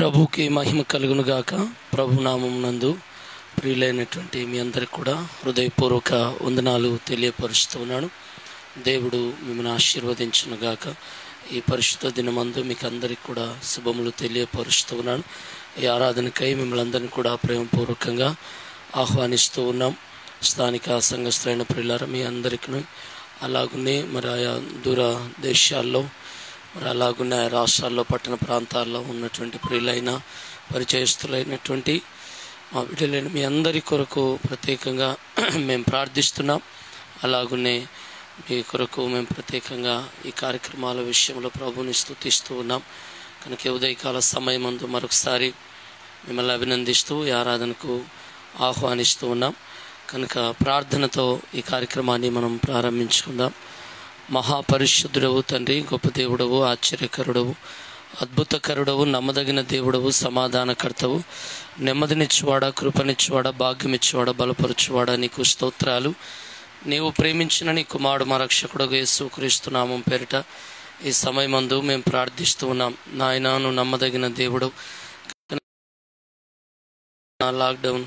ప్రభుకి మహిమ కలుగును గాక ప్రభునామం నందు ప్రియులైనటువంటి మీ అందరికి కూడా హృదయపూర్వక వందనాలు తెలియపరుస్తున్నాను దేవుడు మిమ్మల్ని ఆశీర్వదించును గాక ఈ పరిశుద్ధ దినమందు మీకు అందరికి కూడా శుభములు తెలియపరుస్తూ ఉన్నాను. ఈ ఆరాధనకై మిమ్మల్ని అందరినీ కూడా ప్రేమపూర్వకంగా ఆహ్వానిస్తూ ఉన్నాం. స్థానిక సంఘస్థులైన ప్రియులారా మీ అందరికీ అలాగనే మరి ఆయా దూర దేశాల్లో మరి అలాగున్న రాష్ట్రాల్లో పట్టణ ప్రాంతాల్లో ఉన్నటువంటి ప్రియులైన పరిచయస్తులైనటువంటి మా బిడ్డలైన మీ అందరి కొరకు ప్రత్యేకంగా మేము ప్రార్థిస్తున్నాం. అలాగనే మీ కొరకు మేము ప్రత్యేకంగా ఈ కార్యక్రమాల విషయంలో ప్రభుని స్థుతిస్తూ ఉన్నాం. కనుక ఉదయకాల సమయం అందు మరొకసారి మిమ్మల్ని అభినందిస్తూ ఈ ఆరాధనకు ఆహ్వానిస్తూ ఉన్నాం. కనుక ప్రార్థనతో ఈ కార్యక్రమాన్ని మనం ప్రారంభించుకుందాం. మహాపరిశుద్ధుడవు తండ్రి గొప్ప దేవుడవు ఆశ్చర్యకరుడవు అద్భుతకరుడవు నమ్మదగిన దేవుడవు సమాధానకర్తవు నెమ్మదినిచ్చువాడ కృపనిచ్చువాడ భాగ్యమిచ్చువాడ బలపరచువాడ నీకు స్తోత్రాలు. నీవు ప్రేమించిన నీ కుమారుడు మా రక్షకుడు యేసుక్రీస్తునామం పేరిట ఈ సమయమందు మేము ప్రార్థిస్తూ ఉన్నాం. నాయనాను నమ్మదగిన దేవుడు లాక్డౌన్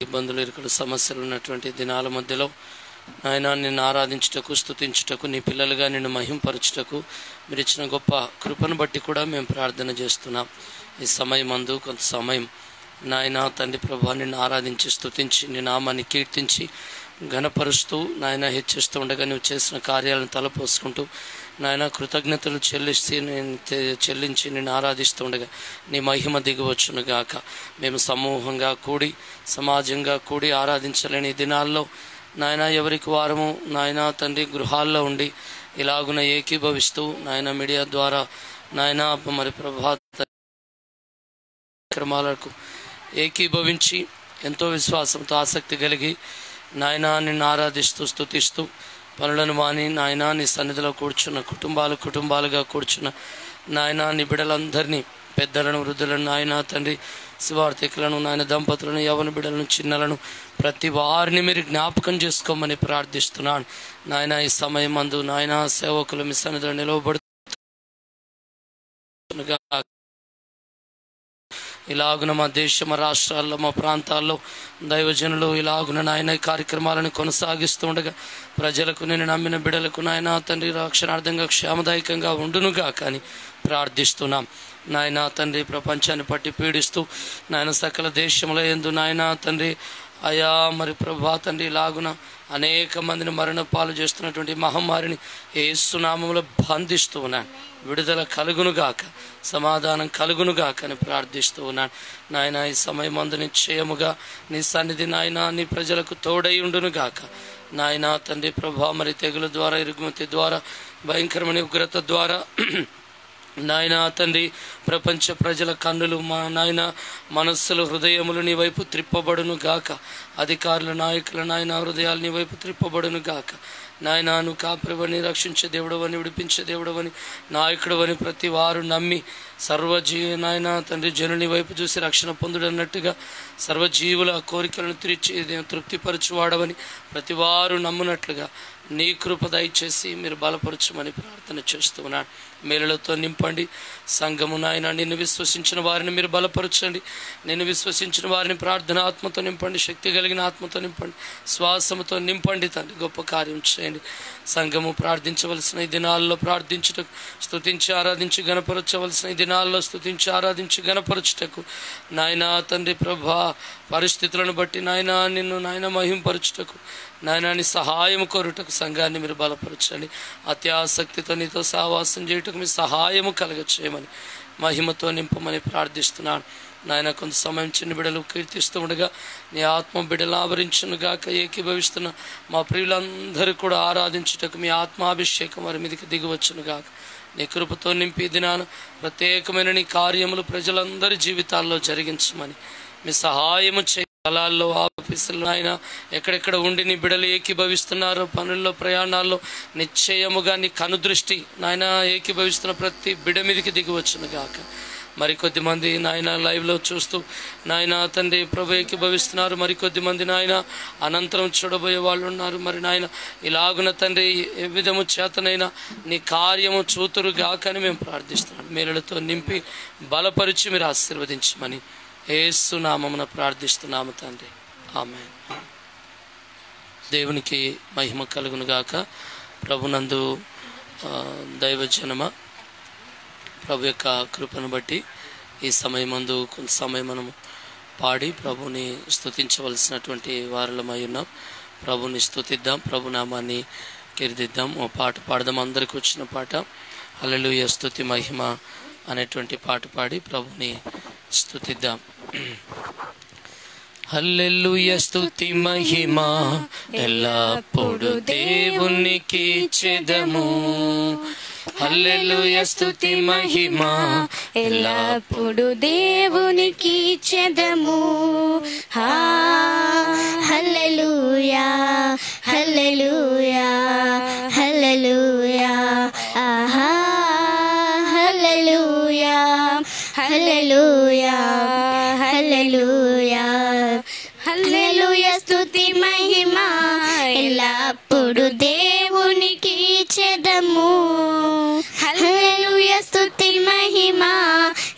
ఇబ్బందులు ఇక్కడ సమస్యలు ఉన్నటువంటి దినాల మధ్యలో ఆయన నిన్ను ఆరాధించుటకు స్థుతించుటకు నీ పిల్లలుగా నిన్ను మహింపరచుటకు మీరు ఇచ్చిన గొప్ప కృపను బట్టి కూడా మేము ప్రార్థన చేస్తున్నాం. ఈ సమయం అందు కొంత సమయం నాయన తండ్రి ప్రభా నిన్ను ఆరాధించి స్తుతించి నీ నామాన్ని కీర్తించి ఘనపరుస్తూ నాయన హెచ్చిస్తూ ఉండగా నువ్వు చేసిన కార్యాలను తలపోసుకుంటూ నాయన కృతజ్ఞతలు చెల్లిస్తే నేను చెల్లించి నేను ఆరాధిస్తూ ఉండగా నీ మహిమ దిగవచ్చును గాక మేము సమూహంగా కూడి సమాజంగా కూడి ఆరాధించలేని దినాల్లో నాయన ఎవరికి వారము? నాయన తండ్రి గృహాల్లో ఉండి ఇలాగున ఏకీభవిస్తూ నాయన మీడియా ద్వారా నాయన మరి ప్రభాత కార్యక్రమాలకు ఏకీభవించి ఎంతో విశ్వాసంతో ఆసక్తి కలిగి నాయన నిన్ను ఆరాధిస్తూ స్తుతిస్తూ పనులను మాని నాయన నీ సన్నిధిలో కూర్చున్న కుటుంబాలు కుటుంబాలుగా కూర్చున్న నాయన నీ బిడ్డలందరినీ పెద్దలను వృద్ధులను నాయన తండ్రి శివార్థికులను నాయన దంపతులను యవన బిడ్డలను చిన్నలను ప్రతి వారిని మీరు జ్ఞాపకం చేసుకోమని ప్రార్థిస్తున్నాను. నాయన ఈ సమయం అందు నాయన సేవకులు మీ సన్నిధిలో నిలవబడుతుండగా ఇలాగున మా దేశం మా రాష్ట్రాల్లో మా ప్రాంతాల్లో దైవజనులు ఇలాగున నాయన కార్యక్రమాలను కొనసాగిస్తూ ఉండగా ప్రజలకు నేను నమ్మిన బిడలకు నాయన తండ్రి రక్షణార్థంగా క్షేమదాయకంగా ఉండునుగా కానీ ప్రార్థిస్తున్నాం. నాయన తండ్రి ప్రపంచాన్ని పట్టి పీడిస్తూ నాయన సకల దేశంలో ఎందు నాయన తండ్రి. అయా మరి ప్రభా తండ్రి లాగున అనేక మందిని మరణ పాలు చేస్తున్నటువంటి మహమ్మారిని ఏసునామంలో బంధిస్తూ ఉన్నాను. విడుదల కలుగునుగాక సమాధానం కలుగునుగాక అని ప్రార్థిస్తూ ఉన్నాను. నాయన ఈ సమయం అందుని నిశ్చయముగా నీ సన్నిధి నాయన నీ ప్రజలకు తోడై ఉండునుగాక నాయన తండ్రి ప్రభా మరి తెగుల ద్వారా ఇరుగుమతి ద్వారా భయంకరమైన ఉగ్రత ద్వారా నాయన తండ్రి ప్రపంచ ప్రజల కన్నులు మా నాయన మనస్సులు హృదయములు నీ వైపు త్రిప్పబడును గాక. అధికారుల నాయకుల నాయన హృదయాలు నీ వైపు త్రిప్పబడును గాక. నాయన నువ్వు కాపురవని రక్షించే దేవుడవని విడిపించే దేవుడవని నాయకుడవని ప్రతి వారు నమ్మి సర్వజీ నాయన తండ్రి జనుని వైపు చూసి రక్షణ పొందుడన్నట్టుగా సర్వజీవుల కోరికలను తీర్చి తృప్తిపరచువాడవని ప్రతి వారు నమ్మునట్లుగా నీ కృప దయచేసి మీరు బలపరచమని ప్రార్థన చేస్తున్నాను. మేలులతో నింపండి. సంఘము నాయన నిన్ను విశ్వసించిన వారిని మీరు బలపరచండి. నిన్ను విశ్వసించిన వారిని ప్రార్థన ఆత్మతో నింపండి. శక్తి కలిగిన ఆత్మతో నింపండి. శ్వాసముతో నింపండి తండ్రి. గొప్ప కార్యం చేయండి. సంఘము ప్రార్థించవలసిన ఈ దినాల్లో ప్రార్థించుటకు స్తుతించి ఆరాధించి గణపరచవలసిన ఈ దినాల్లో స్తుతించి ఆరాధించి గణపరచుటకు. నాయన తండ్రి ప్రభా పరిస్థితులను బట్టి నాయన నిన్ను నాయన మహింపరచుటకు. నాయనాన్ని నీ సహాయం కోరుటకు సంఘాన్ని మీరు బలపరచండి. అత్యాసక్తితో నీతో సహవాసం చేయుటకు మీ సహాయము కలగ మహిమతో నింపమని ప్రార్థిస్తున్నాను. నాయన కొంత సమయం చిన్న బిడ్డలు కీర్తిస్తూ ఉండగా నీ ఆత్మ బిడ్డలు ఆవరించునుగాక ఏకీభవిస్తున్న మా ప్రియులందరూ కూడా ఆరాధించుటకు మీ ఆత్మాభిషేకం వారి మీదకి దిగవచ్చునుగాక నీ కృపతో నింపి దినాను ప్రత్యేకమైన నీ కార్యములు ప్రజలందరి జీవితాల్లో జరిగించమని మీ సహాయము చే స్థలాల్లో ఆఫీసులు ఆయన ఎక్కడెక్కడ ఉండి నీ బిడలు ఏకీభవిస్తున్నారు పనుల్లో ప్రయాణాల్లో నిశ్చయముగా నీ కనుదృష్టి నాయన ఏకీభవిస్తున్న ప్రతి బిడ మీదకి దిగివచ్చును కాక గాక. మరికొద్ది మంది నాయన లైవ్లో చూస్తూ నాయన తండ్రి ప్రభు ఏకీభవిస్తున్నారు. మరికొద్ది మంది నాయన అనంతరం చూడబోయే వాళ్ళు ఉన్నారు. మరి నాయన ఇలాగున తండ్రి ఏ విధము చేతనైనా నీ కార్యము చూతురు గాకని మేము ప్రార్థిస్తున్నాం. మేలులతో నింపి బలపరిచి మీరు ఆశీర్వదించమని ఏసు నామమున ప్రార్థిస్తున్నాము తండ్రి. ఆమె దేవునికి మహిమ కలుగును గాక. ప్రభునందు దైవజనమ ప్రభు యొక్క కృపను బట్టి ఈ సమయమందు కొంత సమయం మనం పాడి ప్రభుని స్తుతించవలసినటువంటి వారలమై ఉన్నాం. ప్రభుని స్థుతిద్దాం ప్రభు నామాన్ని కీర్తిద్దాం ఓ పాట పాడదాం. అందరికి వచ్చిన పాట. హల్లెలూయా స్థుతి మహిమ. అనేటువంటి పాట పాడి ప్రభుని స్థుతిద్దాం హల్లెల్లుయ స్తుతి మహిమ. ఎల్లప్పుడు దేవునికి చెదము. హల్లెలూయ స్తుతి మహిమ. ఎల్లప్పుడు దేవునికి చెదము. హా హల్లెలూయా హల్లెలూయా హల్లెలూయా. ఆహా. హల్లెలూయా హల్లెలూయా. హల్లెలూయా స్తుతి మహిమ. ఎల్లప్పుడు దేవునికి చెదము. హల్లెలూయా స్తుతి మహిమ.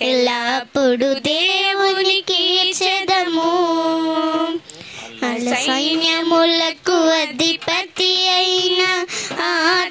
ఎల్లప్పుడు దేవునికి చెదము. సైన్యములకు అధిపతి అయిన ఆ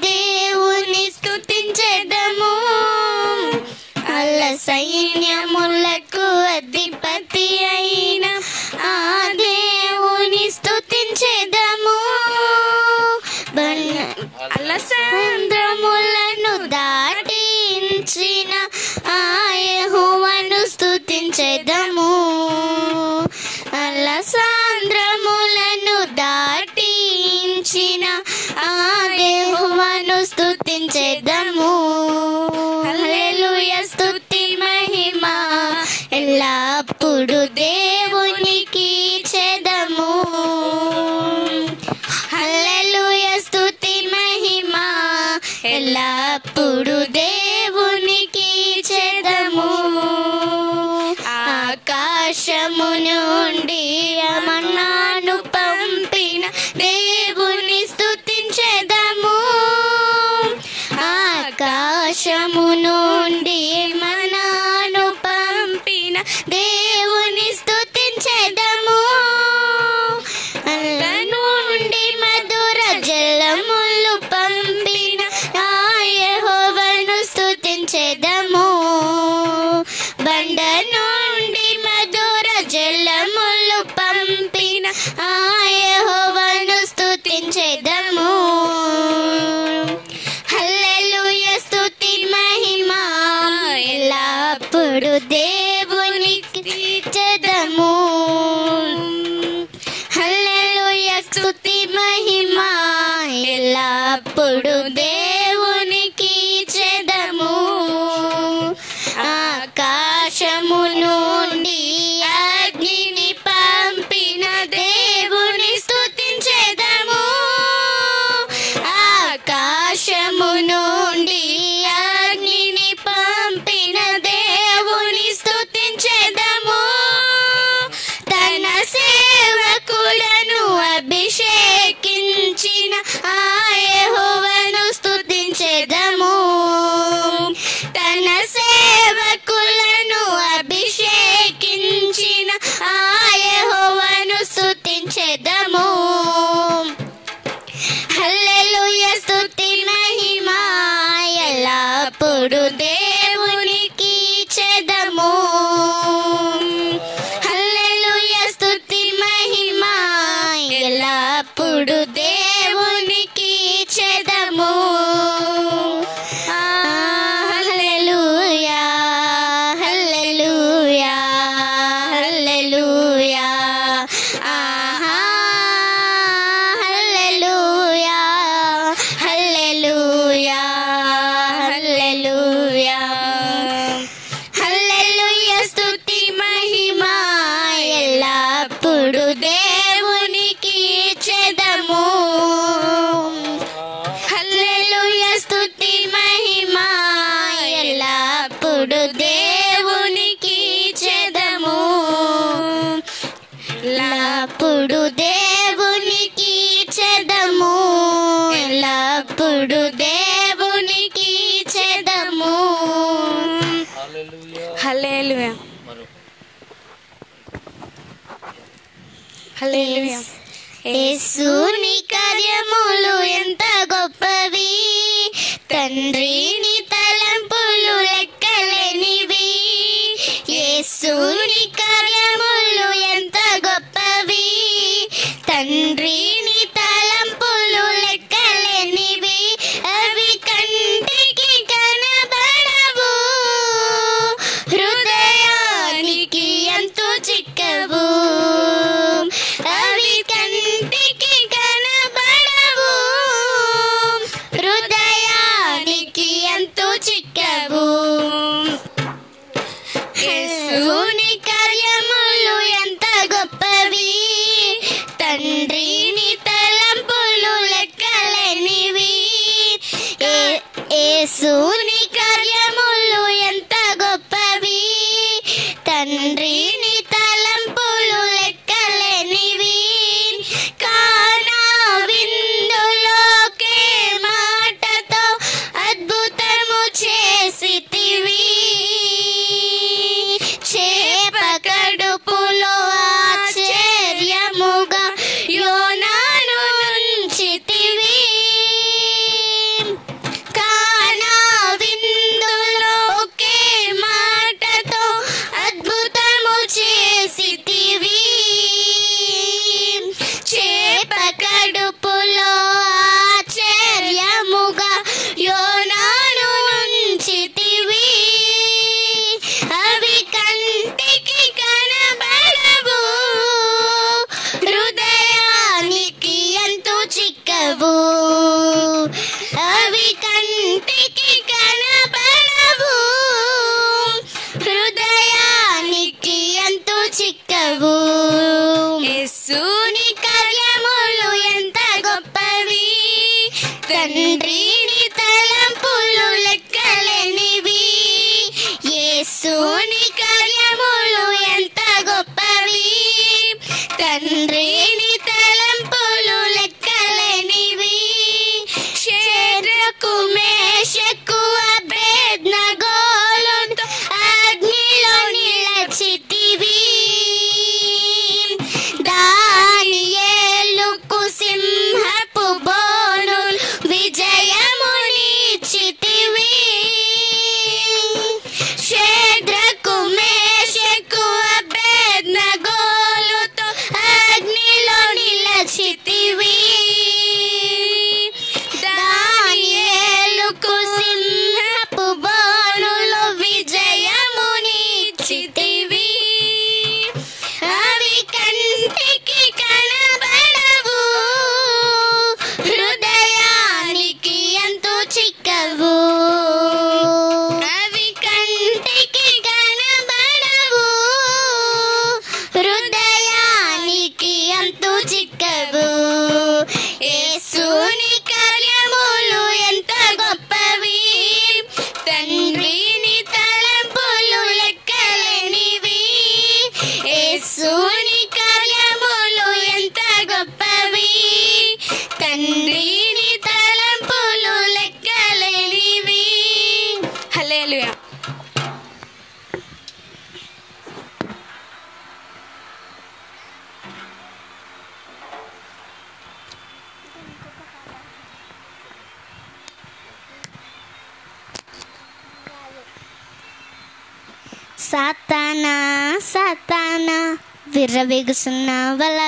Big Snowball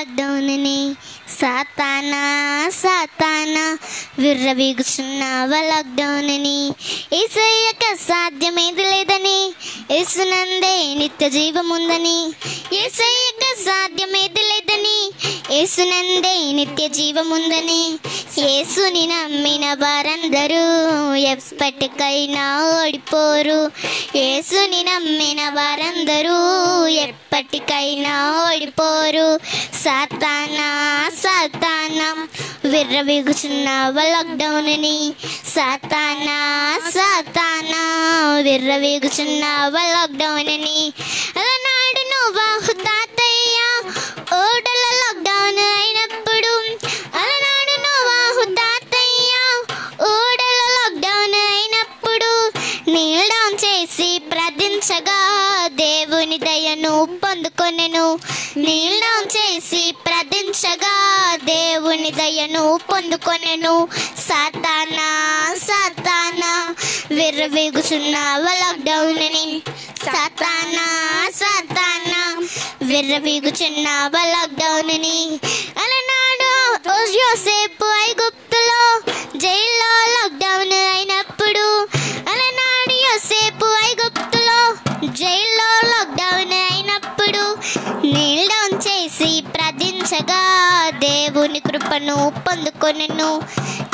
సాతానా లాక్డౌన్ అని ఏసయ్యక సాధ్యమేది లేదని ఏసునందే నిత్య ఉందని ఏసయ్యక సాధ్యమేది లేదని ఏసునందే నిత్య జీవం ఉందని యేసుని నమ్మిన వారందరూ ఎప్పటికైనా ఓడిపోరు. యేసుని నమ్మిన వారందరూ ఎప్పటికైనా ఓడిపోరు. సాతానా సాతానా విర్రవీగుచున్నావ లాక్డౌన్ని సాతానా సాతానా విర్రవీగుచున్నావ లాక్డౌన్ని అలనాడు నువ్వు తాతయ్య ఓడల లాక్డౌన్ అయినప్పుడు. అలనాడు నువ్వు తాతయ్య ఓడల లాక్డౌన్ అయినప్పుడు. నీల్ చేసి ప్రార్థించగా దేవుని దయను పొందుకొనెను. నీల్ చేసి ప్రార్థించగా దేవుని దయను పొందుకొనెను. సాతానా సాతానా విర్రవీగుచున్నావ లాక్డౌన్ని సాతానా సాతానా విర్రవీగుచున్నావ లాక్డౌన్ని అలనాడు యోసేపు ఐగుప్తులో జైల్లో లాక్డౌన్ అయిన కృపను పొందుకొనెను.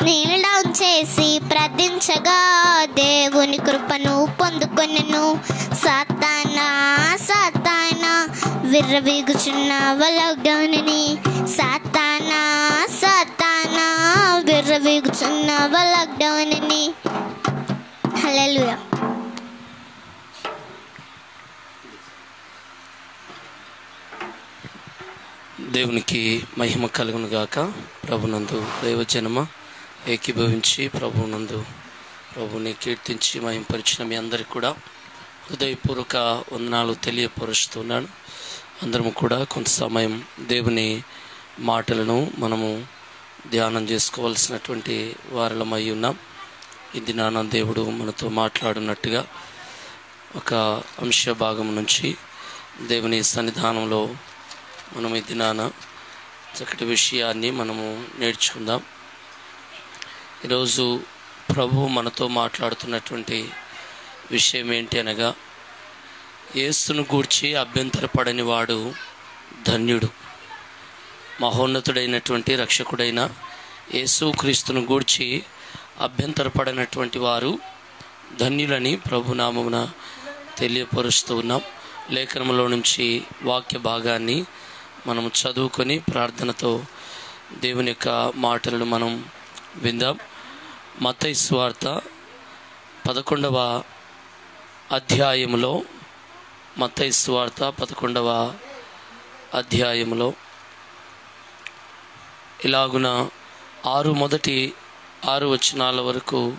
నీల్ డౌన్ చేసి ప్రార్థించగా దేవుని కృపను పొందుకొనెను. సాతానా సాతానా విర్రవీగుచున్న లాక్డౌన్ని సాతానా సాతానా విర్రవీగుచున్న లాక్డౌన్ని హలో దేవునికి మహిమ కలుగును గాక ప్రభునందు దైవజనమ ఏకీభవించి ప్రభునందు ప్రభుని కీర్తించి మహింపరిచిన మీ అందరికి కూడా హృదయపూర్వక వందనాలు తెలియపరుస్తున్నాను అందరము కూడా కొంత సమయం దేవుని మాటలను మనము ధ్యానం చేసుకోవాల్సినటువంటి వారలమై ఉన్నాం. ఇది నాన్న దేవుడు మనతో మాట్లాడినట్టుగా ఒక అంశ భాగం నుంచి దేవుని సన్నిధానంలో మనం ఈ దినాన చక్కటి విషయాన్ని మనము నేర్చుకుందాం. ఈరోజు ప్రభు మనతో మాట్లాడుతున్నటువంటి విషయం ఏంటి అనగా యేసును గూర్చి అభ్యంతరపడని వాడు ధన్యుడు మహోన్నతుడైనటువంటి రక్షకుడైన యేసుక్రీస్తును గూర్చి అభ్యంతరపడినటువంటి వారు ధన్యులని ప్రభునామమున తెలియపరుస్తూ ఉన్నాం. లేఖనంలో నుంచి వాక్య భాగాన్ని మనం చదువుకొని ప్రార్థనతో దేవుని యొక్క మాటలను మనం విందాం. మతై స్వార్త పదకొండవ అధ్యాయములో మతై స్వార్త పదకొండవ అధ్యాయములో ఇలాగున ఆరు మొదటి ఆరు వచనాల వరకు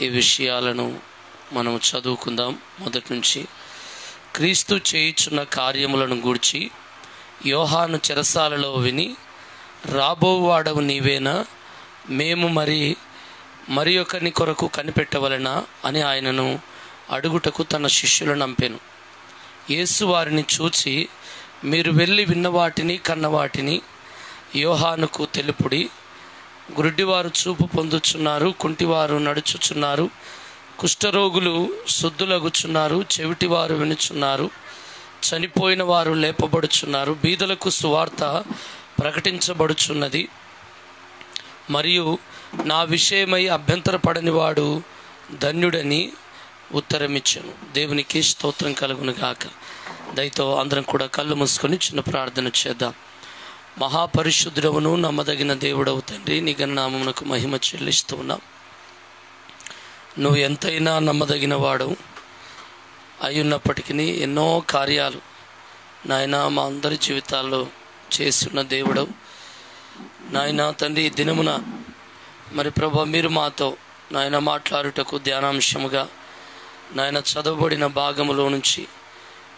ఈ విషయాలను మనం చదువుకుందాం. మొదటి నుంచి క్రీస్తు చేయుచున్న కార్యములను గూర్చి యోహాను చెరసాలలో విని రాబోవాడవు నీవేనా? మేము మరి మరి ఒకరిని కొరకు కనిపెట్టవలనా? అని ఆయనను అడుగుటకు తన శిష్యులను నంపెను. యేసు వారిని చూచి మీరు వెళ్ళి విన్నవాటిని కన్నవాటిని కన్న వాటిని యోహానుకు తెలుపుడి. గురుడివారు చూపు పొందుచున్నారు కుంటివారు నడుచుచున్నారు కుష్ఠరోగులు శుద్ధులగుచున్నారు చెవిటివారు వినుచున్నారు. చనిపోయిన వారు లేపబడుచున్నారు. బీదలకు సువార్త ప్రకటించబడుచున్నది. మరియు నా విషయమై అభ్యంతరపడని వాడు ధన్యుడని ఉత్తరమిచ్చాను. దేవునికి స్తోత్రం కలుగునుగాక దయతో అందరం కూడా కళ్ళు మూసుకొని చిన్న ప్రార్థన చేద్దాం. మహాపరిశుద్ధుడవును నమ్మదగిన దేవుడవు తండ్రి నీ నామమునకు మహిమ చెల్లిస్తున్నాం నువ్వు ఎంతైనా నమ్మదగిన అయి అయ్యున్నప్పటికీ ఎన్నో కార్యాలు నాయన మా అందరి జీవితాల్లో చేస్తున్న దేవుడు. నాయన తండ్రి దినమున మరి ప్రభ మీరు మాతో నాయన మాట్లాడుటకు ధ్యానాంశముగా నాయన చదవబడిన భాగములో నుంచి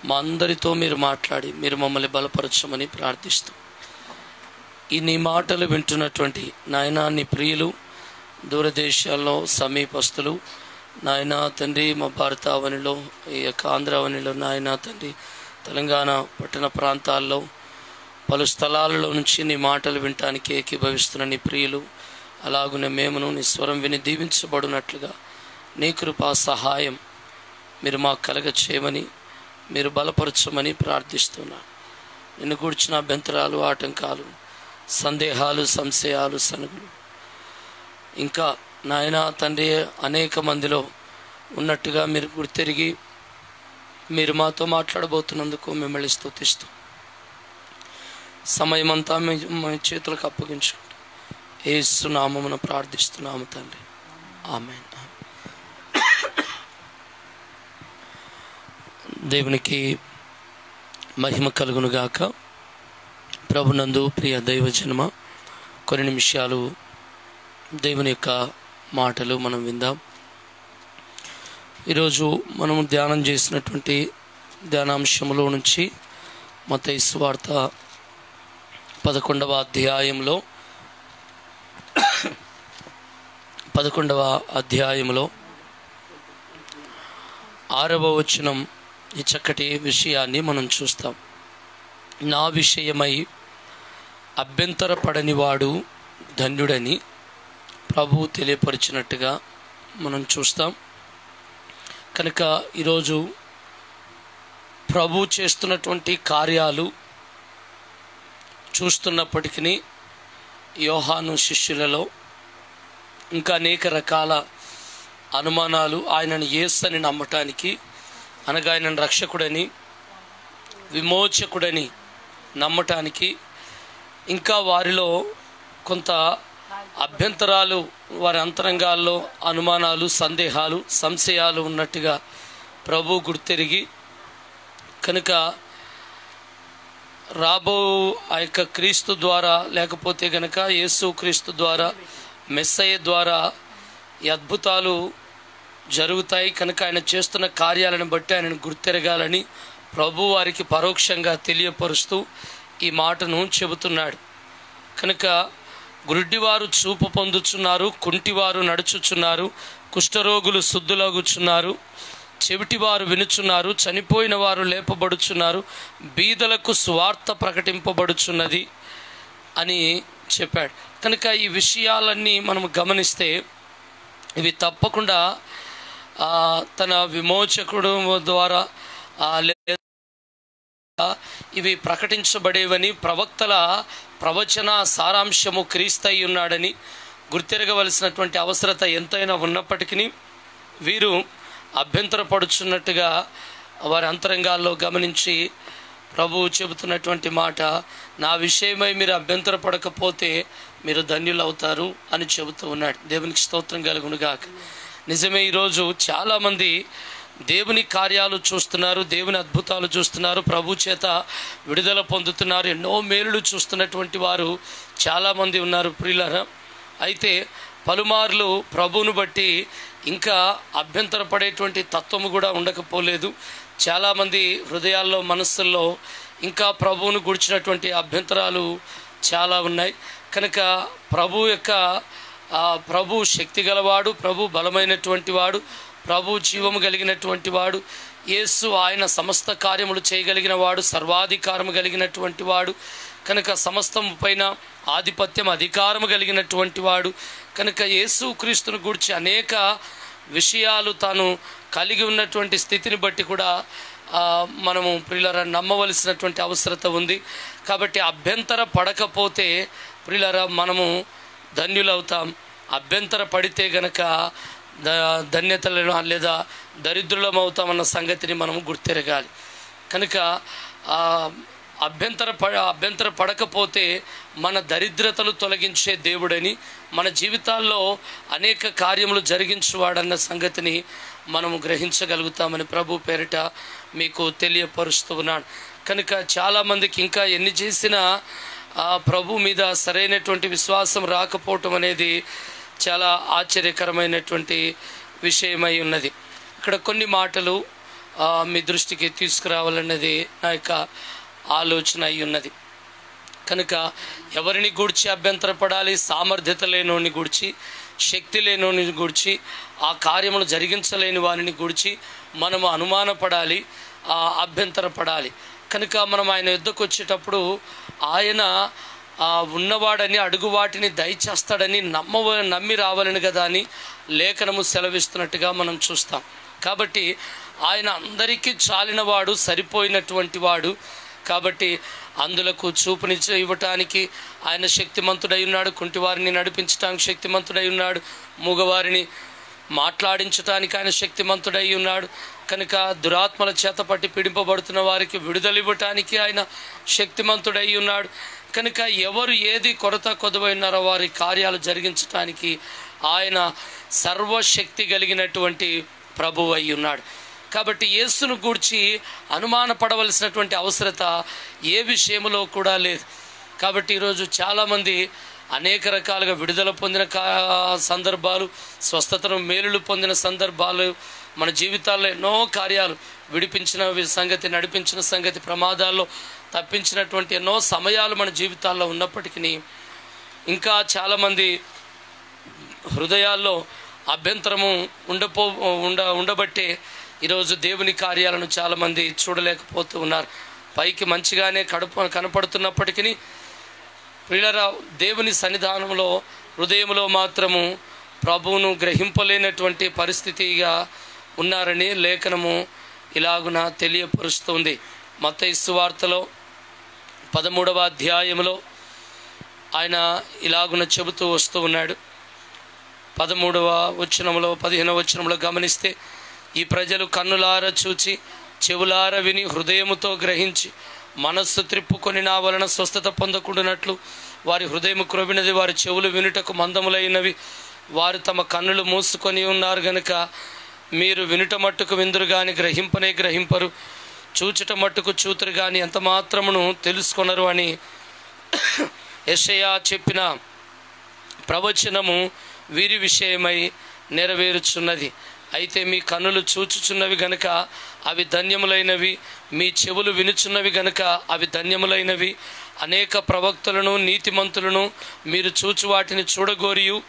మా అందరితో మీరు మాట్లాడి మీరు మమ్మల్ని బలపరచమని ప్రార్థిస్తూ. ఈ నీ మాటలు వింటున్నటువంటి నాయనాన్ని నీ ప్రియులు దూరదేశాల్లో సమీపస్తులు నాయన తండ్రి మా భారతావనిలో ఈ యొక్క ఆంధ్రావనిలో నాయన తండ్రి తెలంగాణ పట్టణ ప్రాంతాల్లో పలు స్థలాలలో నుంచి నీ మాటలు వినటానికి ఏకీభవిస్తున్న నీ ప్రియులు అలాగునే మేమును నీ స్వరం విని దీవించబడినట్లుగా నీ కృపా సహాయం మీరు మాకు కలగ చేయమని మీరు బలపరచమని ప్రార్థిస్తున్నాను నిన్ను కూర్చిన అభ్యంతరాలు ఆటంకాలు సందేహాలు సంశయాలు సనుగులు. ఇంకా నాయన తండ్రి అనేక మందిలో ఉన్నట్టుగా మీరు గుర్తెరిగి మీరు మాతో మాట్లాడబోతున్నందుకు మిమ్మల్ని స్థుతిస్తూ సమయమంతా మీ మీ చేతులకు అప్పగించుకుంటూ ఏసునామమున ప్రార్థిస్తున్నాము తండ్రి. ఆమె దేవునికి మహిమ కలుగునుగాక ప్రభునందు ప్రియ దైవ జన్మ కొన్ని నిమిషాలు దేవుని యొక్క మాటలు మనం విందాం. ఈరోజు మనం ధ్యానం చేసినటువంటి ధ్యానాంశంలో నుంచి మత వార్త పదకొండవ అధ్యాయంలో పదకొండవ అధ్యాయంలో ఆరవ వచనం ఈ చక్కటి విషయాన్ని మనం చూస్తాం. నా విషయమై అభ్యంతరపడనివాడు ధన్యుడని ప్రభువు తెలియపరిచినట్టుగా మనం చూస్తాం. కనుక ఈరోజు ప్రభు చేస్తున్నటువంటి కార్యాలు చూస్తున్నప్పటికీ యోహాను శిష్యులలో ఇంకా అనేక రకాల అనుమానాలు ఆయనను యేసని నమ్మటానికి అనగా ఆయనను రక్షకుడని విమోచకుడని నమ్మటానికి ఇంకా వారిలో కొంత అభ్యంతరాలు వారి అంతరంగాల్లో అనుమానాలు సందేహాలు సంశయాలు ఉన్నట్టుగా ప్రభు గుర్తెరిగి కనుక రాబో ఆ యొక్క క్రీస్తు ద్వారా లేకపోతే గనక యేసు క్రీస్తు ద్వారా మెస్సయ్య ద్వారా ఈ అద్భుతాలు జరుగుతాయి. కనుక ఆయన చేస్తున్న కార్యాలను బట్టి ఆయనను గుర్తెరగాలని ప్రభు వారికి పరోక్షంగా తెలియపరుస్తూ ఈ మాటను చెబుతున్నాడు. కనుక గురుడ్డివారు చూపు పొందుచున్నారు కుంటివారు నడుచుచున్నారు కుష్ఠరోగులు శుద్ధులగుచున్నారు చెవిటివారు వినుచున్నారు చనిపోయిన వారు లేపబడుచున్నారు బీదలకు స్వార్థ ప్రకటింపబడుచున్నది అని చెప్పాడు. కనుక ఈ విషయాలన్నీ మనం గమనిస్తే ఇవి తప్పకుండా తన విమోచకుడు ద్వారా ఇవి ప్రకటించబడేవని ప్రవక్తల ప్రవచన సారాంశము క్రీస్తయి ఉన్నాడని గుర్తెరగవలసినటువంటి అవసరత ఎంతైనా ఉన్నప్పటికీ వీరు అభ్యంతరపడుచున్నట్టుగా వారి అంతరంగాల్లో గమనించి ప్రభువు చెబుతున్నటువంటి మాట నా విషయమై మీరు అభ్యంతరపడకపోతే మీరు ధన్యులవుతారు అని చెబుతూ ఉన్నాడు. దేవునికి స్తోత్రం కలుగునుగాక. నిజమే ఈరోజు చాలామంది దేవుని కార్యాలు చూస్తున్నారు దేవుని అద్భుతాలు చూస్తున్నారు ప్రభు చేత విడుదల పొందుతున్నారు ఎన్నో మేలులు చూస్తున్నటువంటి వారు చాలామంది ఉన్నారు ప్రియులరా. అయితే పలుమార్లు ప్రభువును బట్టి ఇంకా అభ్యంతరపడేటువంటి తత్వము కూడా ఉండకపోలేదు. చాలామంది హృదయాల్లో మనస్సుల్లో ఇంకా ప్రభువును గుడిచినటువంటి అభ్యంతరాలు చాలా ఉన్నాయి. కనుక ప్రభు యొక్క ప్రభు శక్తి గలవాడు ప్రభు బలమైనటువంటి వాడు ప్రభు జీవము కలిగినటువంటి వాడు యేసు ఆయన సమస్త కార్యములు చేయగలిగిన వాడు సర్వాధికారము కలిగినటువంటి వాడు కనుక సమస్తం పైన ఆధిపత్యం అధికారము కలిగినటువంటి వాడు కనుక యేసు క్రీస్తును గురించి అనేక విషయాలు తాను కలిగి ఉన్నటువంటి స్థితిని బట్టి కూడా మనము ప్రియులరా నమ్మవలసినటువంటి అవసరత ఉంది. కాబట్టి అభ్యంతర పడకపోతే ప్రియులరా మనము ధన్యులవుతాం. అభ్యంతర పడితే గనక ద ధన్యతలను లేదా దరిద్రులం అవుతామన్న సంగతిని మనము గుర్తెరగాలి. కనుక అభ్యంతర ప అభ్యంతర పడకపోతే మన దరిద్రతలు తొలగించే దేవుడని మన జీవితాల్లో అనేక కార్యములు జరిగించువాడన్న సంగతిని మనము గ్రహించగలుగుతామని ప్రభు పేరిట మీకు తెలియపరుస్తూ ఉన్నాడు కనుక చాలామందికి ఇంకా ఎన్ని చేసినా ప్రభు మీద సరైనటువంటి విశ్వాసం రాకపోవటం అనేది చాలా ఆశ్చర్యకరమైనటువంటి విషయమై ఉన్నది. ఇక్కడ కొన్ని మాటలు మీ దృష్టికి తీసుకురావాలన్నది నా యొక్క ఆలోచన అయి ఉన్నది. కనుక ఎవరిని గూర్చి అభ్యంతరపడాలి సామర్థ్యత లేనోని గూర్చి శక్తి లేనోని గూర్చి ఆ కార్యములు జరిగించలేని వారిని గూర్చి మనము అనుమానపడాలి అభ్యంతరపడాలి. కనుక మనం ఆయన యుద్ధకు వచ్చేటప్పుడు ఆయన ఉన్నవాడని అడుగు వాటిని దయచేస్తాడని నమ్మవ నమ్మి రావాలని కదా అని లేఖనము సెలవిస్తున్నట్టుగా మనం చూస్తాం. కాబట్టి ఆయన అందరికీ చాలినవాడు సరిపోయినటువంటి వాడు. కాబట్టి అందులకు చూపుని ఇవ్వటానికి ఆయన శక్తిమంతుడై ఉన్నాడు. కుంటివారిని నడిపించడానికి శక్తిమంతుడై ఉన్నాడు. మూగవారిని మాట్లాడించటానికి ఆయన శక్తిమంతుడై ఉన్నాడు. కనుక దురాత్మల చేత పట్టి పీడింపబడుతున్న వారికి విడుదల ఇవ్వటానికి ఆయన శక్తిమంతుడై ఉన్నాడు. కనుక ఎవరు ఏది కొరత కొదవైనారో వారి కార్యాలు జరిగించటానికి ఆయన సర్వశక్తి కలిగినటువంటి ప్రభువు అయి ఉన్నాడు. కాబట్టి యేసును గూర్చి అనుమానపడవలసినటువంటి అవసరత ఏ విషయంలో కూడా లేదు. కాబట్టి ఈరోజు చాలామంది అనేక రకాలుగా విడుదల పొందిన కా- సందర్భాలు స్వస్థతను మేలులు పొందిన సందర్భాలు మన జీవితాల్లో ఎన్నో కార్యాలు విడిపించిన సంగతి నడిపించిన సంగతి ప్రమాదాల్లో తప్పించినటువంటి ఎన్నో సమయాలు మన జీవితాల్లో ఉన్నప్పటికీ ఇంకా చాలామంది హృదయాల్లో అభ్యంతరము ఉండపో ఉండ ఉండబట్టే ఈరోజు దేవుని కార్యాలను చాలామంది చూడలేకపోతూ ఉన్నారు. పైకి మంచిగానే కడుపు కనపడుతున్నప్పటికీ ప్రియులరా దేవుని సన్నిధానంలో హృదయంలో మాత్రము ప్రభువును గ్రహింపలేనటువంటి పరిస్థితిగా ఉన్నారని లేఖనము ఇలాగున తెలియపరుస్తుంది. మత్తయి వార్తలో పదమూడవ అధ్యాయంలో ఆయన ఇలాగున చెబుతూ వస్తూ ఉన్నాడు. పదమూడవ వచనంలో పదిహేనవ వచనంలో గమనిస్తే ఈ ప్రజలు కన్నులార చూచి చెవులార విని హృదయముతో గ్రహించి మనస్సు త్రిప్పుకొని నా వలన స్వస్థత పొందకుండానట్లు వారి హృదయము క్రొవినది వారి చెవులు వినుటకు మందములైనవి వారు తమ కన్నులు మూసుకొని ఉన్నారు గనుక మీరు వినుట మట్టుకు విందురు కానీ గ్రహింపనే గ్రహింపరు. చూచుట మట్టుకు చూతురు కానీ ఎంత మాత్రమును తెలుసుకొనరు అని యెషయా చెప్పిన ప్రవచనము వీరి విషయమై నెరవేరుచున్నది. అయితే మీ కన్నులు చూచుచున్నవి గనుక అవి ధన్యములైనవి మీ చెవులు వినుచున్నవి గనుక అవి ధన్యములైనవి. అనేక ప్రవక్తలను నీతిమంతులను మీరు చూచు వాటిని చూడగోరియు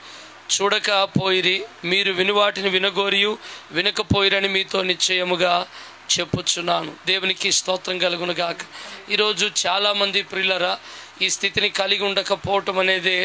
చూడకపోయిరి మీరు విని వాటిని వినగోరియు వినకపోయిరని మీతో నిశ్చయముగా చెప్పుచున్నాను. దేవునికి స్తోత్రం కలుగునుగాక ఈరోజు చాలామంది ప్రిల్లరా ఈ స్థితిని కలిగి ఉండకపోవటం అనేది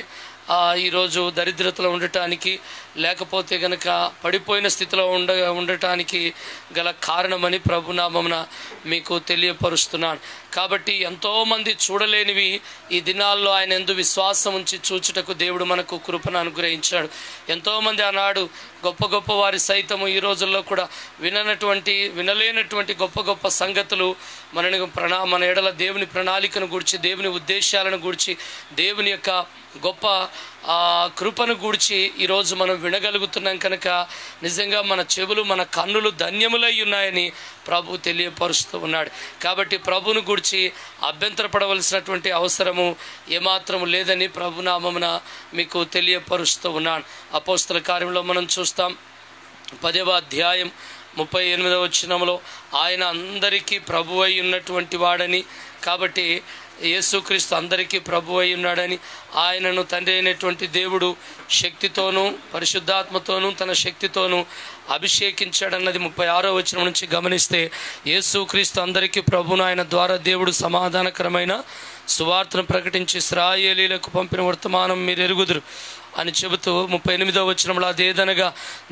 ఈరోజు దరిద్రతలో ఉండటానికి లేకపోతే గనక పడిపోయిన స్థితిలో ఉండ ఉండటానికి గల కారణమని ప్రభునామమున మీకు తెలియపరుస్తున్నాను. కాబట్టి ఎంతోమంది చూడలేనివి ఈ దినాల్లో ఆయన ఎందు విశ్వాసం ఉంచి చూచుటకు దేవుడు మనకు కృపను అనుగ్రహించాడు. ఎంతోమంది ఆనాడు గొప్ప గొప్ప వారి సైతము ఈ రోజుల్లో కూడా విననటువంటి వినలేనటువంటి గొప్ప గొప్ప సంగతులు మనని ప్రణా మన ఎడల దేవుని ప్రణాళికను గురించి దేవుని ఉద్దేశాలను గురించి దేవుని యొక్క గొప్ప ఆ కృపను గూర్చి ఈరోజు మనం వినగలుగుతున్నాం కనుక నిజంగా మన చెవులు మన కన్నులు ధన్యములై ఉన్నాయని ప్రభు తెలియపరుస్తూ ఉన్నాడు. కాబట్టి ప్రభును గూర్చి అభ్యంతరపడవలసినటువంటి అవసరము ఏమాత్రము లేదని ప్రభునామమున మీకు తెలియపరుస్తూ ఉన్నాను. అపోస్తల కార్యంలో మనం చూస్తాం. పదవ అధ్యాయం ముప్పై ఎనిమిదవ వచనంలో ఆయన అందరికీ ప్రభు అయి ఉన్నటువంటి వాడని. కాబట్టి యేసుక్రీస్తు అందరికీ ప్రభు అయి ఉన్నాడని ఆయనను తండ్రి అయినటువంటి దేవుడు శక్తితోనూ పరిశుద్ధాత్మతోనూ తన శక్తితోనూ అభిషేకించాడన్నది ముప్పై ఆరో వచనం నుంచి గమనిస్తే యేసుక్రీస్తు అందరికీ ప్రభును ఆయన ద్వారా దేవుడు సమాధానకరమైన సువార్తను ప్రకటించి ఇస్రాయేలీలకు పంపిన వర్తమానం మీరు ఎరుగుదురు అని చెబుతూ ముప్పై ఎనిమిదో వచనంలో అదేదనగా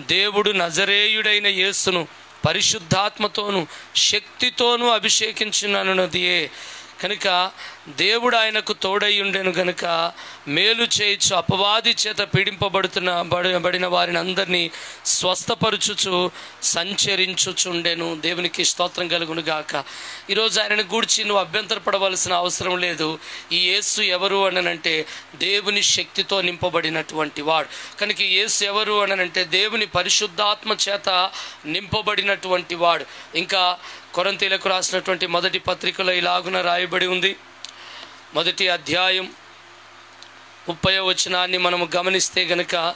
దేవుడు నజరేయుడైన యేసును పరిశుద్ధాత్మతోను శక్తితోనూ అభిషేకించినన్నదియే కనుక దేవుడు ఆయనకు తోడై ఉండెను కనుక మేలు చేయొచ్చు అపవాది చేత పీడింపబడుతున్న బడిన వారిని అందరినీ స్వస్థపరుచుచు సంచరించుచుండెను. దేవునికి స్తోత్రం కలుగును గాక. ఈరోజు ఆయనను గూర్చి నువ్వు అభ్యంతరపడవలసిన అవసరం లేదు. ఈ యేసు ఎవరు అనంటే దేవుని శక్తితో నింపబడినటువంటి వాడు. కనుక యేసు ఎవరు అనంటే దేవుని పరిశుద్ధాత్మ చేత నింపబడినటువంటి వాడు. ఇంకా కొరంతీలకు రాసినటువంటి మొదటి పత్రికలో ఇలాగున రాయబడి ఉంది. మొదటి అధ్యాయం ముప్పై వచనాన్ని మనము గమనిస్తే గనుక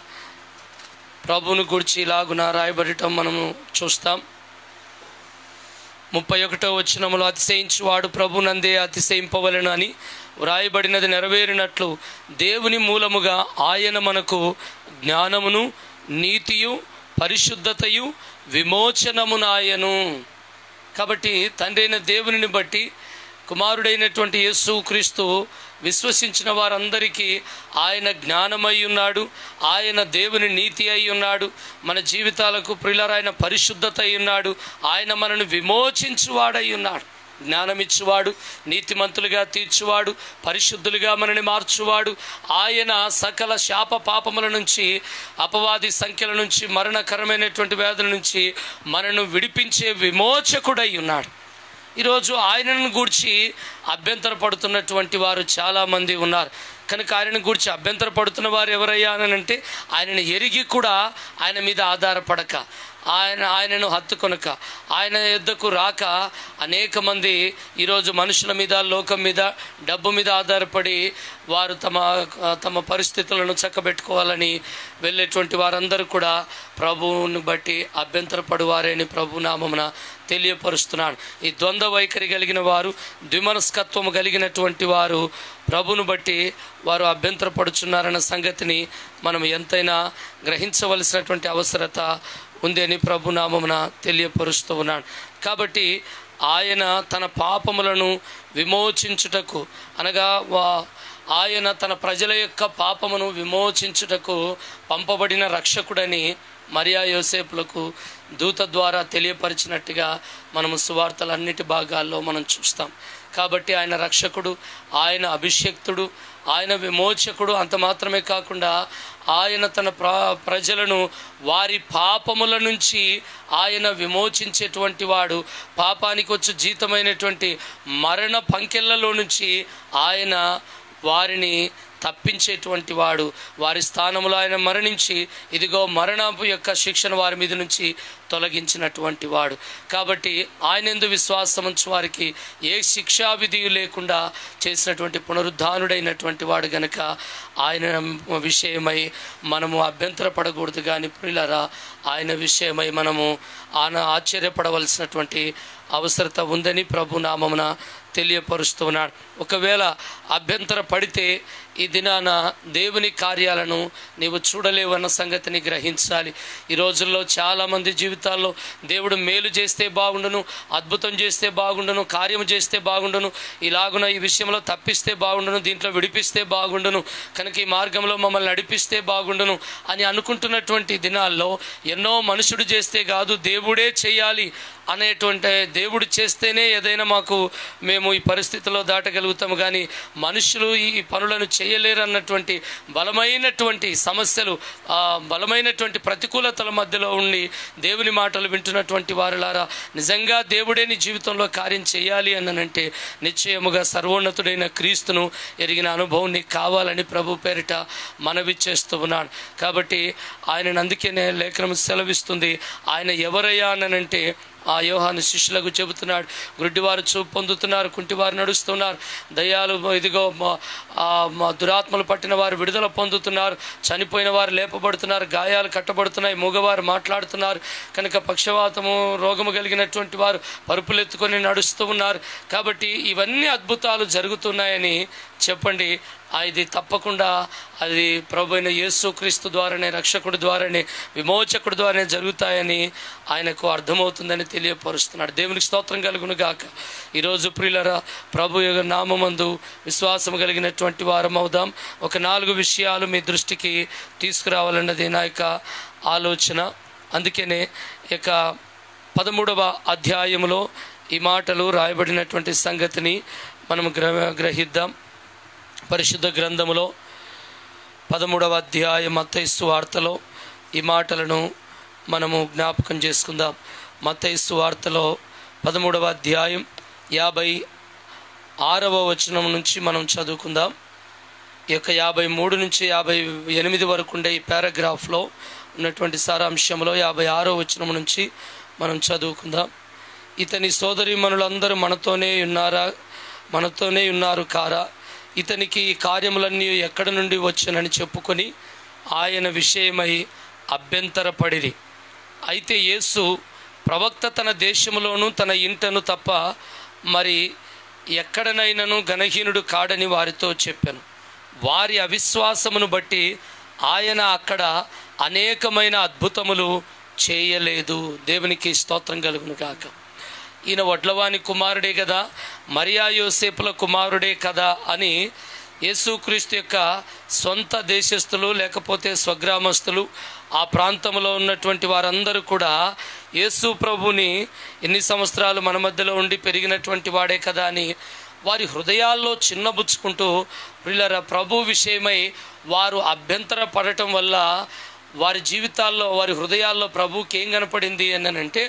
ప్రభువును గురించి ఇలాగున రాయబడటం మనము చూస్తాం. ముప్పై ఒకటో వచనములో అతిశయించువాడు ప్రభునందే అతిశయింపవలను అని వ్రాయబడినది నెరవేరినట్లు దేవుని మూలముగా ఆయన మనకు జ్ఞానమును నీతియు పరిశుద్ధతయు విమోచనమునాయను. కాబట్టి తండ్రి అయిన దేవునిని బట్టి కుమారుడైనటువంటి యేసు క్రీస్తు విశ్వసించిన వారందరికీ ఆయన జ్ఞానమై ఉన్నాడు ఆయన దేవుని నీతి అయి ఉన్నాడు మన జీవితాలకు ప్రియులరాయన పరిశుద్ధత అయి ఉన్నాడు ఆయన మనను విమోచించువాడై ఉన్నాడు. జ్ఞానమిచ్చువాడు నీతిమంతులుగా తీర్చువాడు పరిశుద్ధులుగా మనని మార్చువాడు. ఆయన సకల శాప పాపముల నుంచి అపవాది సంఖ్యల నుంచి మరణకరమైనటువంటి వ్యాధుల నుంచి మనను విడిపించే విమోచకుడై ఉన్నాడు. ఈరోజు ఆయనను గూర్చి అభ్యంతర పడుతున్నటువంటి వారు చాలామంది ఉన్నారు. కనుక ఆయనను గూర్చి అభ్యంతర పడుతున్న వారు ఎవరయ్యానంటే అని అంటే ఆయనను ఎరిగి కూడా ఆయన మీద ఆధారపడక. ఆయన ఆయనను హత్తుకొనక ఆయన యుద్ధకు రాక అనేక మంది ఈరోజు మనుషుల మీద లోకం మీద డబ్బు మీద ఆధారపడి వారు తమ తమ పరిస్థితులను చక్కబెట్టుకోవాలని వెళ్ళేటువంటి వారందరూ కూడా ప్రభువును బట్టి అభ్యంతరపడువారని ప్రభు నామమున తెలియపరుస్తున్నాను. ఈ ద్వంద్వ వైఖరి కలిగిన వారు ద్విమనస్కత్వము కలిగినటువంటి వారు ప్రభును బట్టి వారు అభ్యంతరపడుచున్నారన్న సంగతిని మనం ఎంతైనా గ్రహించవలసినటువంటి అవసరత ఉందని ప్రభునామమున తెలియపరుస్తూ ఉన్నాడు. కాబట్టి ఆయన తన పాపములను విమోచించుటకు అనగా వా- ఆయన తన ప్రజల యొక్క పాపమును విమోచించుటకు పంపబడిన రక్షకుడని మరియా యోసేపులకు దూత ద్వారా తెలియపరిచినట్టుగా మనము సువార్తలన్నిటి భాగాల్లో మనం చూస్తాం. కాబట్టి ఆయన రక్షకుడు ఆయన అభిషేక్తుడు ఆయన విమోచకుడు అంత మాత్రమే కాకుండా ఆయన తన ప్ర ప్రజలను వారి పాపముల నుంచి ఆయన విమోచించేటువంటి వాడు. పాపానికి వచ్చి జీతమైనటువంటి మరణ పంకెళ్ళలో నుంచి ఆయన వారిని తప్పించేటువంటి వాడు. వారి స్థానంలో ఆయన మరణించి ఇదిగో మరణపు యొక్క శిక్షణ వారి మీద నుంచి తొలగించినటువంటి వాడు. కాబట్టి ఆయన ఎందు విశ్వాసం ఉంచు వారికి ఏ శిక్షావిధి లేకుండా చేసినటువంటి పునరుద్ధానుడైనటువంటి వాడు గనక ఆయన విషయమై మనము అభ్యంతరపడకూడదు కానీ ప్రియులరా ఆయన విషయమై మనము ఆయన ఆశ్చర్యపడవలసినటువంటి అవసరత ఉందని ప్రభు నామమున తెలియపరుస్తున్నాడు ఒకవేళ అభ్యంతర పడితే ఈ దినాన దేవుని కార్యాలను నీవు చూడలేవన్న సంగతిని గ్రహించాలి. ఈ రోజుల్లో చాలామంది జీవితాల్లో దేవుడు మేలు చేస్తే బాగుండును అద్భుతం చేస్తే బాగుండును కార్యం చేస్తే బాగుండును ఇలాగున ఈ విషయంలో తప్పిస్తే బాగుండును దీంట్లో విడిపిస్తే బాగుండును కనుక ఈ మార్గంలో మమ్మల్ని నడిపిస్తే బాగుండును అని అనుకుంటున్నటువంటి దినాల్లో ఎన్నో మనుషుడు చేస్తే కాదు దేవుడే చేయాలి అనేటువంటి దేవుడు చేస్తేనే ఏదైనా మాకు మేము ఈ పరిస్థితిలో చేయగలుగుతాము కానీ మనుషులు ఈ పనులను చేయలేరు అన్నటువంటి బలమైనటువంటి సమస్యలు బలమైనటువంటి ప్రతికూలతల మధ్యలో ఉండి దేవుని మాటలు వింటున్నటువంటి వారులారా నిజంగా దేవుడే నీ జీవితంలో కార్యం చేయాలి అన్ననంటే నిశ్చయముగా సర్వోన్నతుడైన క్రీస్తును ఎరిగిన అనుభవం నీకు కావాలని ప్రభు పేరిట మనవి చేస్తూ ఉన్నాడు. కాబట్టి ఆయన అందుకే లేఖనం సెలవిస్తుంది. ఆయన ఎవరయ్యా అనంటే ఆ యోహాను శిష్యులకు చెబుతున్నాడు. గుడ్డివారు చూపు పొందుతున్నారు కుంటివారు నడుస్తున్నారు. దయ్యాలు ఇదిగో దురాత్మలు పట్టిన వారు విడుదల పొందుతున్నారు. చనిపోయిన వారు లేపబడుతున్నారు గాయాలు కట్టబడుతున్నాయి మూగవారు మాట్లాడుతున్నారు. కనుక పక్షవాతము రోగము కలిగినటువంటి వారు పరుపులెత్తుకొని నడుస్తూ ఉన్నారు. కాబట్టి ఇవన్నీ అద్భుతాలు జరుగుతున్నాయని చెప్పండి. అది తప్పకుండా అది ప్రభు అయిన యేసుక్రీస్తు ద్వారానే రక్షకుడి ద్వారానే విమోచకుడి ద్వారానే జరుగుతాయని ఆయనకు అర్థమవుతుందని తెలియపరుస్తున్నాడు. దేవునికి స్తోత్రం కలుగును గాక. ఈరోజు ప్రియులరా ప్రభు యొక్క నామమందు విశ్వాసం కలిగినటువంటి వారం అవుదాం. ఒక నాలుగు విషయాలు మీ దృష్టికి తీసుకురావాలన్నది నా యొక్క ఆలోచన. అందుకనే ఇక పదమూడవ అధ్యాయములో ఈ మాటలు రాయబడినటువంటి సంగతిని మనం గ్రహ గ్రహిద్దాం. పరిశుద్ధ గ్రంథములో పదమూడవ అధ్యాయం మత్తైస్సు వార్తలో ఈ మాటలను మనము జ్ఞాపకం చేసుకుందాం. మత్తైస్సు వార్తలో పదమూడవ అధ్యాయం యాభై ఆరవ వచనం నుంచి మనం చదువుకుందాం. ఈ యొక్క యాభై మూడు నుంచి యాభై ఎనిమిది వరకు ఉండే ఈ పారాగ్రాఫ్లో ఉన్నటువంటి సారాంశంలో యాభై ఆరో వచనం నుంచి మనం చదువుకుందాం. ఇతని సోదరిమణులందరూ మనతోనే ఉన్నారా? మనతోనే ఉన్నారు కారా? ఇతనికి ఈ కార్యములన్నీ ఎక్కడి నుండి వచ్చానని చెప్పుకొని ఆయన విషయమై అభ్యంతరపడిరి. అయితే యేసు ప్రవక్త తన దేశంలోనూ తన ఇంటను తప్ప మరి ఎక్కడనైనను గణహీనుడు కాడని వారితో చెప్పాను. వారి అవిశ్వాసమును బట్టి ఆయన అక్కడ అనేకమైన అద్భుతములు చేయలేదు. దేవునికి స్తోత్రం కలుగును కాక ఈయన వడ్లవాని కుమారుడే కదా మరియా యోసేపుల కుమారుడే కదా అని యేసుక్రీస్తు యొక్క సొంత దేశస్థులు లేకపోతే స్వగ్రామస్తులు ఆ ప్రాంతంలో ఉన్నటువంటి వారందరూ కూడా యేసు ప్రభుని ఎన్ని సంవత్సరాలు మన మధ్యలో ఉండి పెరిగినటువంటి వాడే కదా అని వారి హృదయాల్లో చిన్నబుచ్చుకుంటూ వీళ్ళ ప్రభు విషయమై వారు అభ్యంతర పడటం వల్ల వారి జీవితాల్లో వారి హృదయాల్లో ప్రభుకి ఏం కనపడింది అంటే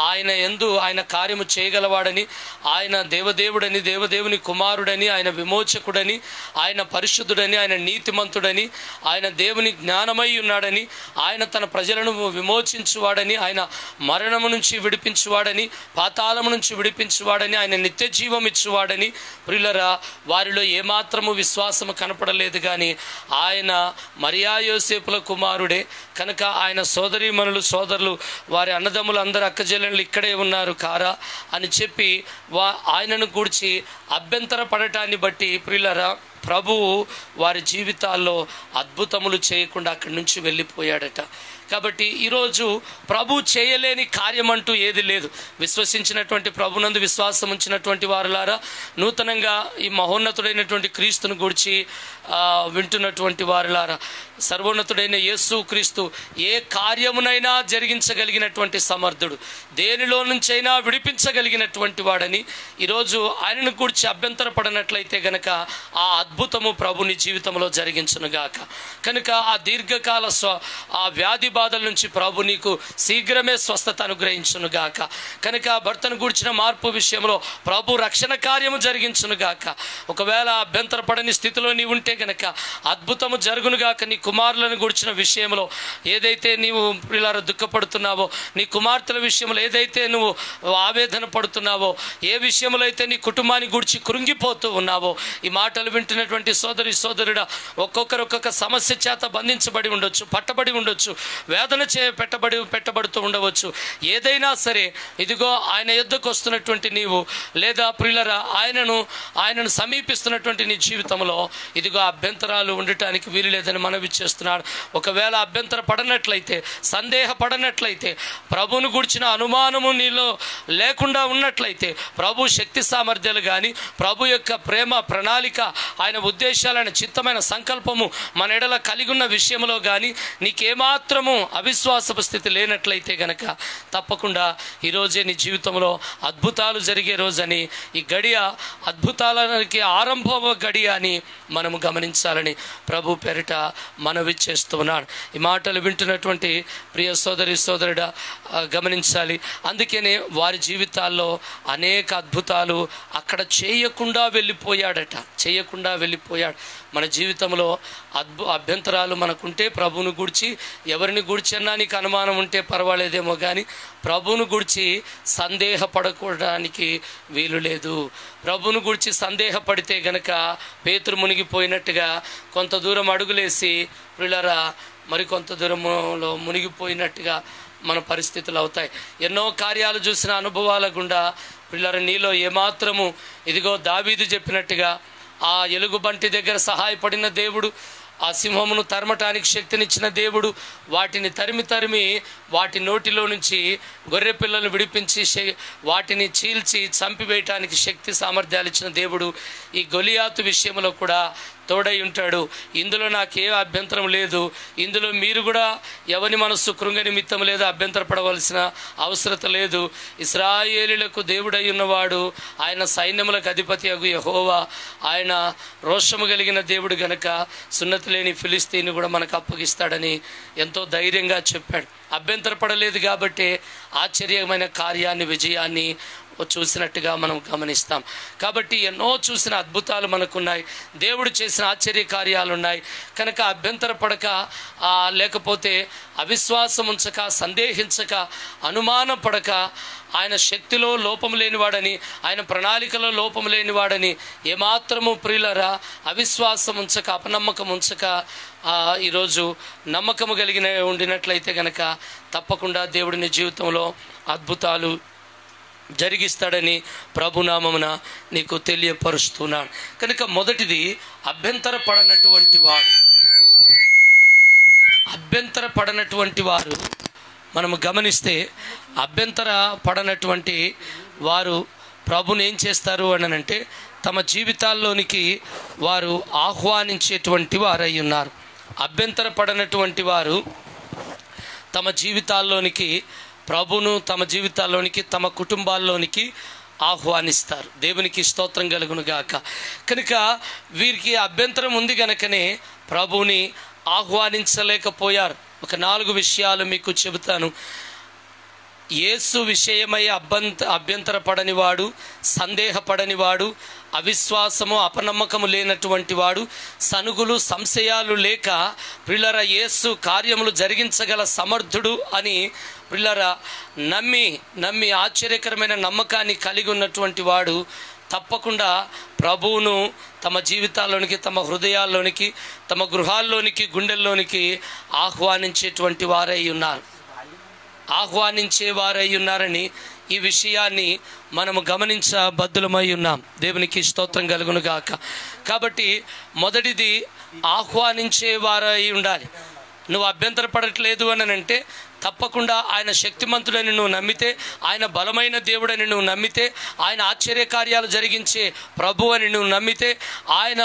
ఆయన ఎందు ఆయన కార్యము చేయగలవాడని ఆయన దేవదేవుడని దేవదేవుని కుమారుడని ఆయన విమోచకుడని ఆయన పరిశుద్ధుడని ఆయన నీతిమంతుడని ఆయన దేవుని జ్ఞానమై ఉన్నాడని ఆయన తన ప్రజలను విమోచించువాడని ఆయన మరణము నుంచి విడిపించువాడని పాతాళము నుంచి విడిపించువాడని ఆయన నిత్య జీవం ఇచ్చువాడని ప్రియులరా వారిలో ఏమాత్రము విశ్వాసము కనపడలేదు కానీ ఆయన మరియా యోసేపుల కుమారుడే కనుక ఆయన సోదరీమణులు సోదరులు వారి అన్నదమ్ములు అందరు అక్కజెల్లెళ్ళు ఇక్కడే ఉన్నారు కారా అని చెప్పి వా ఆయనను గూర్చి అభ్యంతర పడటాన్ని బట్టి ప్రియులరా ప్రభువు వారి జీవితాల్లో అద్భుతములు చేయకుండా అక్కడి నుంచి వెళ్ళిపోయాడట. కాబట్టి ఈరోజు ప్రభు చేయలేని కార్యం అంటూ ఏది లేదు. విశ్వసించినటువంటి ప్రభునందు విశ్వాసం ఉంచినటువంటి వారులారా నూతనంగా ఈ మహోన్నతుడైనటువంటి క్రీస్తును గురించి వింటున్నటువంటి వారిలారా సర్వోన్నతుడైన యేసు క్రీస్తు ఏ కార్యమునైనా జరిగించగలిగినటువంటి సమర్థుడు దేనిలో నుంచైనా విడిపించగలిగినటువంటి వాడని ఈరోజు ఆయనను గురించి అభ్యంతర పడినట్లయితే గనక ఆ అద్భుతము ప్రభుని జీవితంలో జరిగించునుగాక. కనుక ఆ దీర్ఘకాల స్వ ఆ వ్యాధి బాధల నుంచి ప్రభు నీకు శీఘ్రమే స్వస్థత అనుగ్రహించునుగాక. కనుక భర్తను గూర్చిన మార్పు విషయంలో ప్రభు రక్షణ కార్యము జరిగించునుగాక. ఒకవేళ అభ్యంతర పడని స్థితిలో నీ ఉంటే గనక అద్భుతము జరుగునుగాక నీ కుమారులను గుడిచిన విషయంలో ఏదైతే నీవు ఇలా దుఃఖపడుతున్నావో నీ కుమార్తెల విషయంలో ఏదైతే నువ్వు ఆవేదన పడుతున్నావో ఏ విషయంలో అయితే నీ కుటుంబాన్ని గుడిచి కృంగిపోతూ ఉన్నావో ఈ మాటలు వింటున్నటువంటి సోదరి సోదరుడా ఒక్కొక్కరు ఒక్కొక్క సమస్య చేత బంధించబడి ఉండొచ్చు పట్టబడి ఉండొచ్చు వేదన చే పెట్టబడి పెట్టబడుతూ ఉండవచ్చు. ఏదైనా సరే ఇదిగో ఆయన యుద్ధకు వస్తున్నటువంటి నీవు లేదా ప్రియులరా ఆయనను ఆయనను సమీపిస్తున్నటువంటి నీ జీవితంలో ఇదిగో అభ్యంతరాలు ఉండటానికి వీలు లేదని మనవి చేస్తున్నాడు. ఒకవేళ అభ్యంతర పడనట్లయితే సందేహ పడనట్లయితే ప్రభువును అనుమానము నీలో లేకుండా ఉన్నట్లయితే ప్రభు శక్తి సామర్థ్యాలు కానీ ప్రభు యొక్క ప్రేమ ప్రణాళిక ఆయన ఉద్దేశాలైన చిత్తమైన సంకల్పము మన ఎడల కలిగి ఉన్న విషయంలో కానీ నీకేమాత్రము అవిశ్వాసపు స్థితి లేనట్లయితే గనక తప్పకుండా ఈరోజే నీ జీవితంలో అద్భుతాలు జరిగే రోజని ఈ గడియ అద్భుతాలకి ఆరంభ గడియ అని మనము గమనించాలని ప్రభు పెరిట మనవి చేస్తున్నాడు. ఈ మాటలు వింటున్నటువంటి ప్రియ సోదరి సోదరుడా గమనించాలి. అందుకనే వారి జీవితాల్లో అనేక అద్భుతాలు అక్కడ చేయకుండా వెళ్ళిపోయాడట. చేయకుండా వెళ్ళిపోయాడు. మన జీవితంలో అద్భు అభ్యంతరాలు మనకుంటే ప్రభువును గుడిచి ఎవరిని గుడిచన్నా నీకు అనుమానం ఉంటే పర్వాలేదేమో కానీ ప్రభువును గుడిచి సందేహపడకూడడానికి వీలు లేదు. ప్రభువును గుడిచి సందేహపడితే గనక పేతురు మునిగిపోయినట్టుగా కొంత దూరం అడుగులేసి పిల్లరా మరి కొంత దూరంలో మునిగిపోయినట్టుగా మన పరిస్థితులు అవుతాయి. ఎన్నో కార్యాలు చూసిన అనుభవాల గుండా పిల్లర నీలో ఏమాత్రము ఇదిగో దావీదు చెప్పినట్టుగా ఆ ఎలుగుబంటి దగ్గర సహాయపడిన దేవుడు ఆ సింహమును తరమటానికి శక్తినిచ్చిన దేవుడు వాటిని తరిమి తరిమి వాటి నోటిలో నుంచి గొర్రె పిల్లలను విడిపించి వాటిని చీల్చి చంపివేయటానికి శక్తి సామర్థ్యాలు ఇచ్చిన దేవుడు. ఈ గొలియాతు విషయంలో కూడా తోడై ఉంటాడు. ఇందులో నాకే అభ్యంతరం లేదు. ఇందులో మీరు కూడా ఎవరి మనస్సు కృంగ నిమిత్తం లేదా అభ్యంతరపడవలసిన అవసరత లేదు. ఇస్రాయేలీలకు దేవుడై ఉన్నవాడు ఆయన సైన్యములకు అధిపతి అగు యహోవా. ఆయన రోషము కలిగిన దేవుడు గనక సున్నతి లేని ఫిలిస్తీని కూడా మనకు అప్పగిస్తాడని ఎంతో ధైర్యంగా చెప్పాడు. అభ్యంతరపడలేదు కాబట్టి ఆశ్చర్యమైన కార్యాన్ని విజయాన్ని చూసినట్టుగా మనం గమనిస్తాం. కాబట్టి ఎన్నో చూసిన అద్భుతాలు మనకున్నాయి. దేవుడు చేసిన ఆశ్చర్య కార్యాలు ఉన్నాయి కనుక అభ్యంతర పడక లేకపోతే అవిశ్వాసం ఉంచక సందేహించక అనుమానం పడక ఆయన శక్తిలో లోపం లేనివాడని ఆయన ప్రణాళికలో లోపం లేనివాడని ఏమాత్రము ప్రియులరా అవిశ్వాసం ఉంచక అపనమ్మకం ఉంచక ఈరోజు నమ్మకము కలిగిన ఉండినట్లయితే గనక తప్పకుండా దేవుడిని జీవితంలో అద్భుతాలు జరిగిస్తాడని ప్రభునామమున నీకు తెలియపరుస్తున్నాను. కనుక మొదటిది అభ్యంతర పడనటువంటి వాడు. అభ్యంతర పడనటువంటి వారు మనము గమనిస్తే అభ్యంతర పడనటువంటి వారు ప్రభుని ఏం చేస్తారు అని అంటే తమ జీవితాల్లోనికి వారు ఆహ్వానించేటువంటి వారై ఉన్నారు. అభ్యంతరపడనటువంటి వారు తమ జీవితాల్లోనికి ప్రభును తమ జీవితాల్లోనికి తమ కుటుంబాల్లోనికి ఆహ్వానిస్తారు. దేవునికి స్తోత్రం కలుగును గాక. కనుక వీరికి అభ్యంతరం ఉంది గనకనే ప్రభుని ఆహ్వానించలేకపోయారు. ఒక నాలుగు విషయాలు మీకు చెబుతాను. యేసు విషయమై అభ్యంత అభ్యంతరపడని వాడు సందేహపడని వాడు అవిశ్వాసము అపనమ్మకము లేనటువంటి వాడు సనుగులు సంశయాలు లేక పిల్లర యేసు కార్యములు జరిగించగల సమర్థుడు అని పిల్లరా నమ్మి నమ్మి ఆశ్చర్యకరమైన నమ్మకాన్ని కలిగి ఉన్నటువంటి వాడు తప్పకుండా ప్రభువును తమ జీవితాల్లోనికి తమ హృదయాల్లోనికి తమ గృహాల్లోనికి గుండెల్లోనికి ఆహ్వానించేటువంటి వారై ఉన్నారు. ఆహ్వానించే వారై ఉన్నారని ఈ విషయాన్ని మనము గమనించబద్దులమై ఉన్నాం. దేవునికి స్తోత్రం కలుగును గాక కాబట్టి మొదటిది ఆహ్వానించే వారై ఉండాలి. నువ్వు అభ్యంతరపడట్లేదు అని అంటే తప్పకుండా ఆయన శక్తిమంతుడని నువ్వు నమ్మితే ఆయన బలమైన దేవుడని నువ్వు నమ్మితే ఆయన ఆశ్చర్య కార్యాలు జరిగించే ప్రభు అని నువ్వు నమ్మితే ఆయన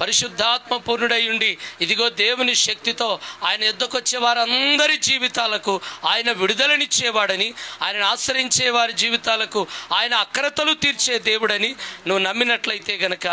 పరిశుద్ధాత్మ పూర్ణుడై ఉండి ఇదిగో దేవుని శక్తితో ఆయన ఎద్దకొచ్చే వారందరి జీవితాలకు ఆయన విడుదలనిచ్చేవాడని ఆయనను ఆశ్రయించే వారి జీవితాలకు ఆయన అక్రతలు తీర్చే దేవుడని నువ్వు నమ్మినట్లయితే గనక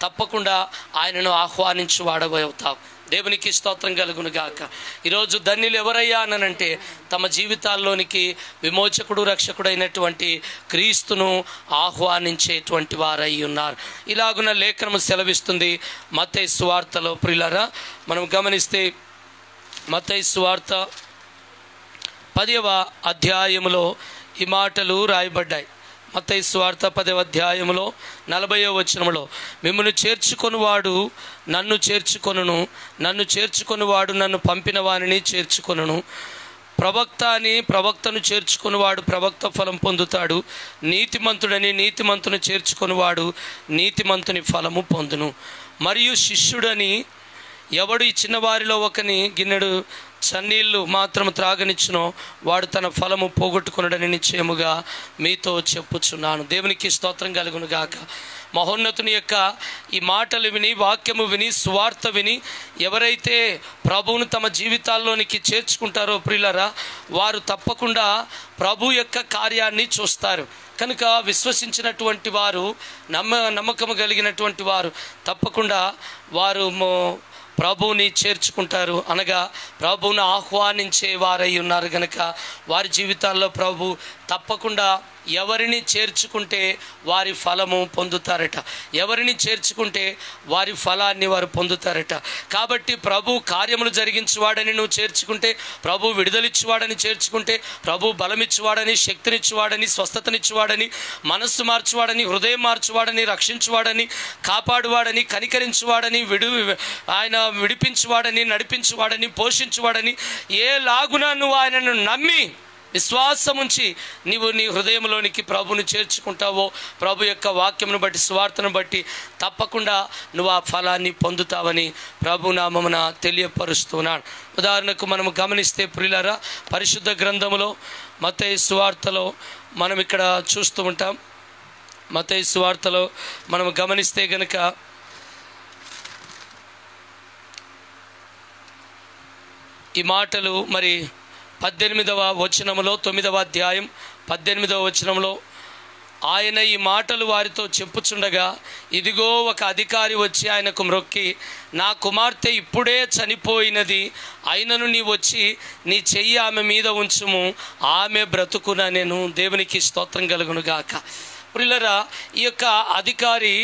తప్పకుండా ఆయనను ఆహ్వానించి వాడబోతావు దేవునికి స్తోత్రం కలుగును గాక. ఈరోజు ధన్యులు ఎవరయ్యా అనంటే తమ జీవితాల్లోనికి విమోచకుడు రక్షకుడైనటువంటి క్రీస్తును ఆహ్వానించేటువంటి వారై ఉన్నారు. ఇలాగున లేఖనము సెలవిస్తుంది మతై సువార్తలో ప్రిలరా మనం గమనిస్తే మతై సువార్త పదవ అధ్యాయములో ఈ మాటలు రాయబడ్డాయి. మత్తయి స్వార్థ పదవ అధ్యాయములో నలభయో వచనములో మిమ్మల్ని చేర్చుకొనివాడు నన్ను చేర్చుకొనును నన్ను చేర్చుకొనివాడు నన్ను పంపిన వానిని చేర్చుకొనును. ప్రవక్త అని ప్రవక్తను చేర్చుకునివాడు ప్రవక్త ఫలం పొందుతాడు నీతిమంతుడని నీతిమంతుని చేర్చుకునివాడు నీతిమంతుని ఫలము పొందును. మరియు శిష్యుడని ఎవడు ఈ చిన్నవారిలో ఒకని గిన్నెడు చన్నీళ్ళు మాత్రం త్రాగనిచ్చునో. వాడు తన ఫలము పోగొట్టుకున్నాడని నిశ్చయముగా మీతో చెప్పుచున్నాను. దేవునికి స్తోత్రం కలుగును గాక. మహోన్నతుని యొక్క ఈ మాటలు విని వాక్యము విని సువార్త విని ఎవరైతే ప్రభువును తమ జీవితాల్లోనికి చేర్చుకుంటారో ప్రియులరా వారు తప్పకుండా ప్రభు యొక్క కార్యాన్ని చూస్తారు. కనుక విశ్వసించినటువంటి వారు నమ్మ నమ్మకము కలిగినటువంటి వారు తప్పకుండా వారు ప్రభువుని చేర్చుకుంటారు అనగా ప్రభువును ఆహ్వానించే వారై ఉన్నారు గనక వారి జీవితాల్లో ప్రభు తప్పకుండా ఎవరిని చేర్చుకుంటే వారి ఫలము పొందుతారట. ఎవరిని చేర్చుకుంటే వారి ఫలాన్ని వారు పొందుతారట. కాబట్టి ప్రభు కార్యములు జరిగించువాడని నువ్వు చేర్చుకుంటే ప్రభు విడుదలిచ్చువాడని చేర్చుకుంటే ప్రభు బలమిచ్చువాడని శక్తినిచ్చువాడని స్వస్థతనిచ్చువాడని మనస్సు మార్చువాడని హృదయం మార్చువాడని రక్షించువాడని కాపాడువాడని కనికరించువాడని విడు ఆయన విడిపించువాడని నడిపించువాడని పోషించువాడని ఏ లాగున నువ్వు ఆయనను నమ్మి విశ్వాసం ఉంచి నీవు నీ హృదయంలోనికి ప్రభుని చేర్చుకుంటావో ప్రభు యొక్క వాక్యమును బట్టి స్వార్థను బట్టి తప్పకుండా నువ్వు ఆ ఫలాన్ని పొందుతావని ప్రభు నామమున తెలియపరుస్తున్నాను ఉదాహరణకు మనం గమనిస్తే ప్రియులరా పరిశుద్ధ గ్రంథములో మతయ సువార్తలో మనం ఇక్కడ చూస్తూ ఉంటాం. మతయ సువార్తలో మనం గమనిస్తే గనక ఈ మాటలు మరి పద్దెనిమిదవ వచనంలో తొమ్మిదవ అధ్యాయం పద్దెనిమిదవ వచనంలో ఆయన ఈ మాటలు వారితో చెప్పుచుండగా ఇదిగో ఒక అధికారి వచ్చి ఆయనకు మ్రొక్కి నా కుమార్తె ఇప్పుడే చనిపోయినది అయినను నీ వచ్చి నీ చెయ్యి ఆమె మీద ఉంచుము ఆమె బ్రతుకున నేను దేవునికి స్తోత్రం కలుగును గాక. ప్రిల్లరా ఈ యొక్క అధికారి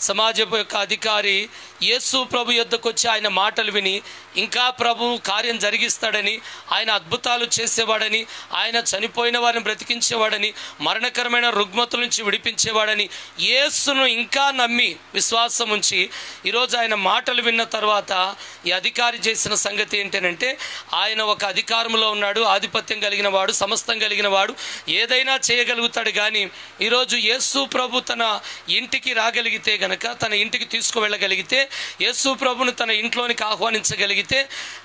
సమాజపు యొక్క అధికారి యేసు ప్రభు యొద్దకు వచ్చి ఆయన మాటలు విని ఇంకా ప్రభు కార్యం జరిగిస్తాడని ఆయన అద్భుతాలు చేసేవాడని ఆయన చనిపోయిన వారిని బ్రతికించేవాడని మరణకరమైన రుగ్మతుల నుంచి విడిపించేవాడని యేసును ఇంకా నమ్మి విశ్వాసం ఉంచి ఈరోజు ఆయన మాటలు విన్న తర్వాత ఈ అధికారి చేసిన సంగతి ఏంటంటే ఆయన ఒక అధికారంలో ఉన్నాడు ఆధిపత్యం కలిగిన వాడు సమస్తం కలిగిన వాడు ఏదైనా చేయగలుగుతాడు కానీ ఈరోజు యేసు ప్రభు తన ఇంటికి రాగలిగితే గనక తన ఇంటికి తీసుకువెళ్ళగలిగితే యేసు ప్రభును తన ఇంట్లోనికి ఆహ్వానించగలిగితే జరిగితే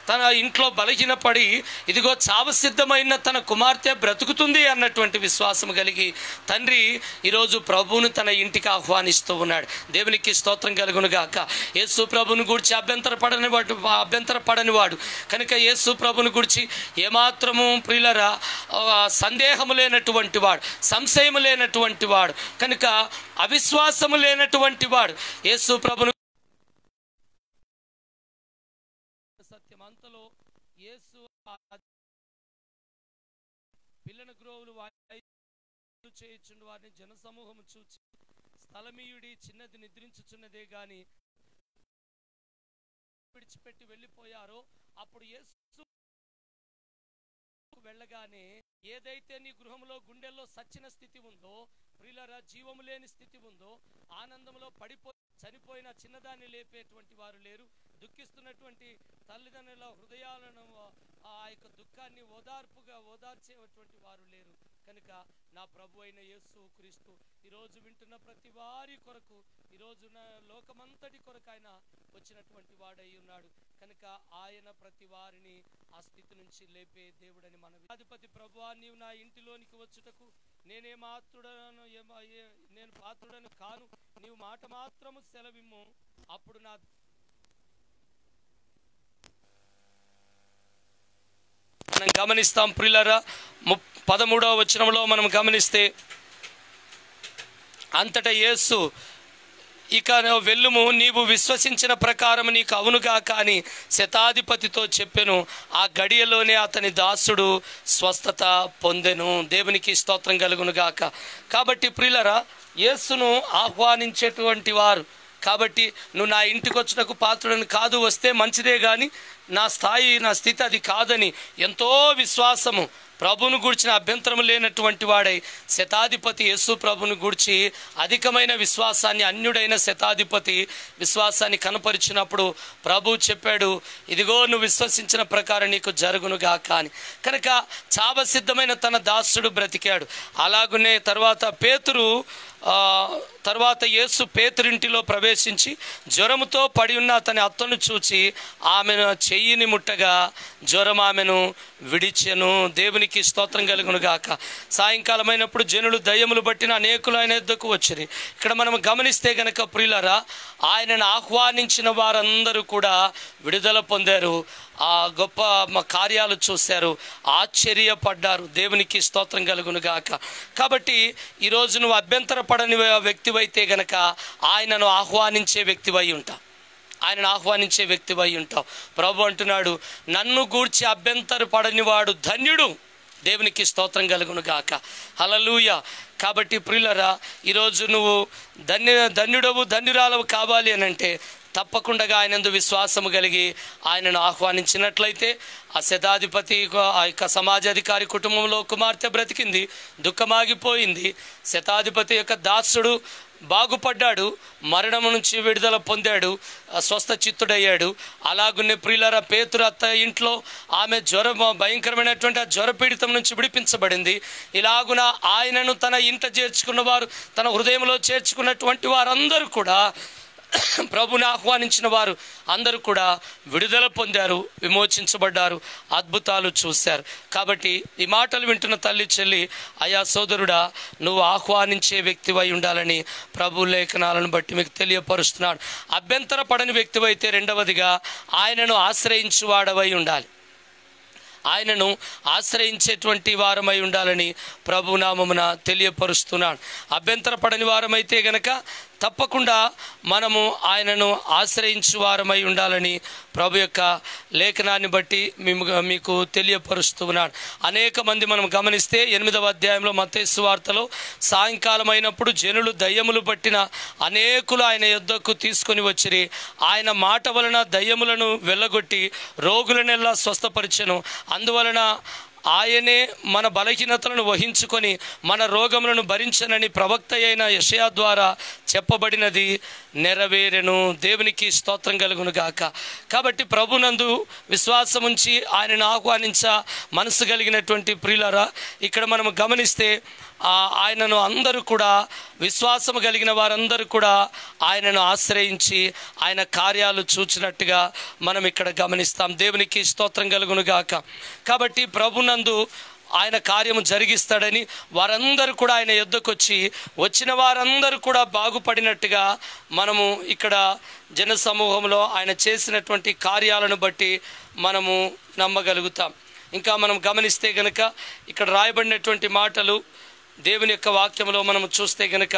తన ఇంట్లో బలహీనపడి ఇదిగో చావు సిద్ధమైన తన కుమార్తె బ్రతుకుతుంది అన్నటువంటి విశ్వాసం కలిగి తండ్రి ఈరోజు ప్రభువును తన ఇంటికి ఆహ్వానిస్తూ ఉన్నాడు. దేవునికి స్తోత్రం కలుగును గాక. యేసు ప్రభుని గురించి అభ్యంతర పడని వాడు అభ్యంతర పడని వాడు. కనుక యేసు ప్రభుని గురించి ఏమాత్రము ప్రియులరా సందేహము లేనటువంటి వాడు సంశయము లేనటువంటి వాడు కనుక అవిశ్వాసము లేనటువంటి వాడు యేసు ప్రభును సత్యం అంతలో యేసు ఆ పిల్లన గ్రోవులు వారి చేయుచుండు వారిని జనసమూహము చూచి స్థలమీయుడి చిన్నది నిద్రించుచున్నదే గాని విడిచిపెట్టి వెళ్ళిపోయారో అప్పుడు యేసు వెళ్ళగానే ఏదైతే నీ గృహంలో గుండెల్లో సచ్చిన స్థితి ఉందో ప్రిలరా జీవము లేని స్థితి ఉందో ఆనందంలో పడిపో చనిపోయిన చిన్నదాన్ని లేపేటువంటి వారు లేరు. దుఃఖిస్తున్నటువంటి తల్లిదండ్రుల హృదయాలను ఆ యొక్క దుఃఖాన్ని ఓదార్పుగా ఓదార్చేటువంటి వారు లేరు. కనుక నా ప్రభు అయిన యేసు క్రీస్తు ఈరోజు వింటున్న ప్రతి వారి కొరకు ఈరోజు లోకమంతటి కొరకు ఆయన వచ్చినటువంటి వాడై ఉన్నాడు. కనుక ఆయన ప్రతి వారిని ఆ స్థితి నుంచి లేపే దేవుడని మన అధిపతి ప్రభువా నీవు నా ఇంటిలోనికి వచ్చుటకు నేనే మాత్రుడను నేను పాత్రుడను కాను. నీవు మాట మాత్రము సెలవిమ్ము. అప్పుడు నా మనం గమనిస్తాం ప్రిల్లరా ము పదమూడవ వచనంలో మనం గమనిస్తే అంతటా యేసు ఇక వెల్లుము వెళ్ళుము నీవు విశ్వసించిన ప్రకారం నీకు అవునుగా కానీ శతాధిపతితో చెప్పెను ఆ గడియలోనే అతని దాసుడు స్వస్థత పొందెను. దేవునికి స్తోత్రం కలుగును గాక. కాబట్టి ప్రియులరా యేసును ఆహ్వానించేటువంటి వారు కాబట్టి నువ్వు నా ఇంటికి వచ్చినకు పాత్రుడని కాదు వస్తే మంచిదే కానీ నా స్థాయి నా స్థితి అది కాదని ఎంతో విశ్వాసము ప్రభును గూర్చిన అభ్యంతరం లేనటువంటి వాడై శతాధిపతి యేసు ప్రభును గూర్చి అధికమైన విశ్వాసాన్ని అన్యుడైన శతాధిపతి విశ్వాసాన్ని కనపరిచినప్పుడు ప్రభు చెప్పాడు ఇదిగో నువ్వు విశ్వసించిన ప్రకారం నీకు జరుగునుగా కాని కనుక చావసిద్ధమైన తన దాసుడు బ్రతికాడు. అలాగునే తర్వాత పేతురు తర్వాత యేసు పేతురింటిలో ప్రవేశించి జ్వరముతో పడి ఉన్న అతని అత్తను చూచి ఆమెను చెయ్యిని ముట్టగా జ్వరం ఆమెను విడిచెను. దేవునికి స్తోత్రం కలుగును గాక. సాయంకాలమైనప్పుడు జనులు దయ్యములు బట్టిన అనేకులు ఆయన ఎద్దకు వచ్చిరి. ఇక్కడ మనం గమనిస్తే గనక ప్రియులరా ఆయనను ఆహ్వానించిన వారందరూ కూడా విడుదల పొందారు. ఆ గొప్ప కార్యాలు చూశారు. ఆశ్చర్యపడ్డారు. దేవునికి స్తోత్రం కలుగును గాక. కాబట్టి ఈరోజు నువ్వు అభ్యంతర పడని వ్యక్తివైతే గనక ఆయనను ఆహ్వానించే వ్యక్తివై ఉంటా ఆయనను ఆహ్వానించే వ్యక్తివై ఉంటావు. ప్రభు అంటున్నాడు నన్ను గూర్చి అభ్యంతర పడనివాడు ధన్యుడు. దేవునికి స్తోత్రం కలుగును గాక. హలలుయ కాబట్టి ప్రియులరా ఈరోజు నువ్వు ధన్య ధన్యుడవు ధన్యురాలవు కావాలి అని అంటే తప్పకుండా ఆయనందు విశ్వాసము కలిగి ఆయనను ఆహ్వానించినట్లయితే ఆ శతాధిపతి ఆ యొక్క సమాజాధికారి కుటుంబంలో కుమార్తె బ్రతికింది దుఃఖమాగిపోయింది. శతాధిపతి యొక్క దాసుడు బాగుపడ్డాడు మరణం నుంచి విడుదల పొందాడు స్వస్థ చిత్తుడయ్యాడు అలాగునే ప్రియులర పేతురు అత్త ఇంట్లో ఆమె జ్వరం భయంకరమైనటువంటి ఆ జ్వర పీడితం నుంచి విడిపించబడింది. ఇలాగున ఆయనను తన ఇంట చేర్చుకున్న వారు తన హృదయంలో చేర్చుకున్నటువంటి వారందరూ కూడా ప్రభుని ఆహ్వానించిన వారు అందరూ కూడా విడుదల పొందారు విమోచించబడ్డారు అద్భుతాలు చూశారు. కాబట్టి ఈ మాటలు వింటున్న తల్లి చెల్లి అయా సోదరుడా నువ్వు ఆహ్వానించే వ్యక్తివై ఉండాలని ప్రభు లేఖనాలను బట్టి మీకు తెలియపరుస్తున్నాడు. అభ్యంతర పడని వ్యక్తివైతే రెండవదిగా ఆయనను ఆశ్రయించువాడవై ఉండాలి. ఆయనను ఆశ్రయించేటువంటి వారమై ఉండాలని ప్రభునామమున తెలియపరుస్తున్నాడు. అభ్యంతర పడని వారమైతే గనక తప్పకుండా మనము ఆయనను ఆశ్రయించు వారమై ఉండాలని ప్రభు యొక్క లేఖనాన్ని బట్టి మేము మీకు తెలియపరుస్తున్నాను. అనేక మంది మనం గమనిస్తే ఎనిమిదవ అధ్యాయంలో మతేసు వార్తలో సాయంకాలం అయినప్పుడు జనులు దయ్యములు పట్టిన అనేకులు ఆయన యుద్ధకు తీసుకొని వచ్చిరి. ఆయన మాట వలన దయ్యములను వెళ్ళగొట్టి రోగులనెల్లా స్వస్థపరిచను. అందువలన ఆయనే మన బలహీనతలను వహించుకొని మన రోగములను భరించనని ప్రవక్త అయిన యషయా ద్వారా చెప్పబడినది నెరవేరెను. దేవునికి స్తోత్రం కలుగును గాక. కాబట్టి ప్రభునందు విశ్వాసం ఉంచి ఆయనను ఆహ్వానించ మనసు కలిగినటువంటి ప్రియులరా ఇక్కడ మనం గమనిస్తే ఆయనను అందరూ కూడా విశ్వాసం కలిగిన వారందరూ కూడా ఆయనను ఆశ్రయించి ఆయన కార్యాలు చూచినట్టుగా మనం ఇక్కడ గమనిస్తాం. దేవునికి స్తోత్రం కలుగును గాక. కాబట్టి ప్రభునందు ఆయన కార్యము జరిగిస్తాడని వారందరూ కూడా ఆయన యుద్ధకు వచ్చి వచ్చిన వారందరూ కూడా బాగుపడినట్టుగా మనము ఇక్కడ జన సమూహంలో ఆయన చేసినటువంటి కార్యాలను బట్టి మనము నమ్మగలుగుతాం. ఇంకా మనం గమనిస్తే గనక ఇక్కడ రాయబడినటువంటి మాటలు దేవుని యొక్క వాక్యంలో మనం చూస్తే గనక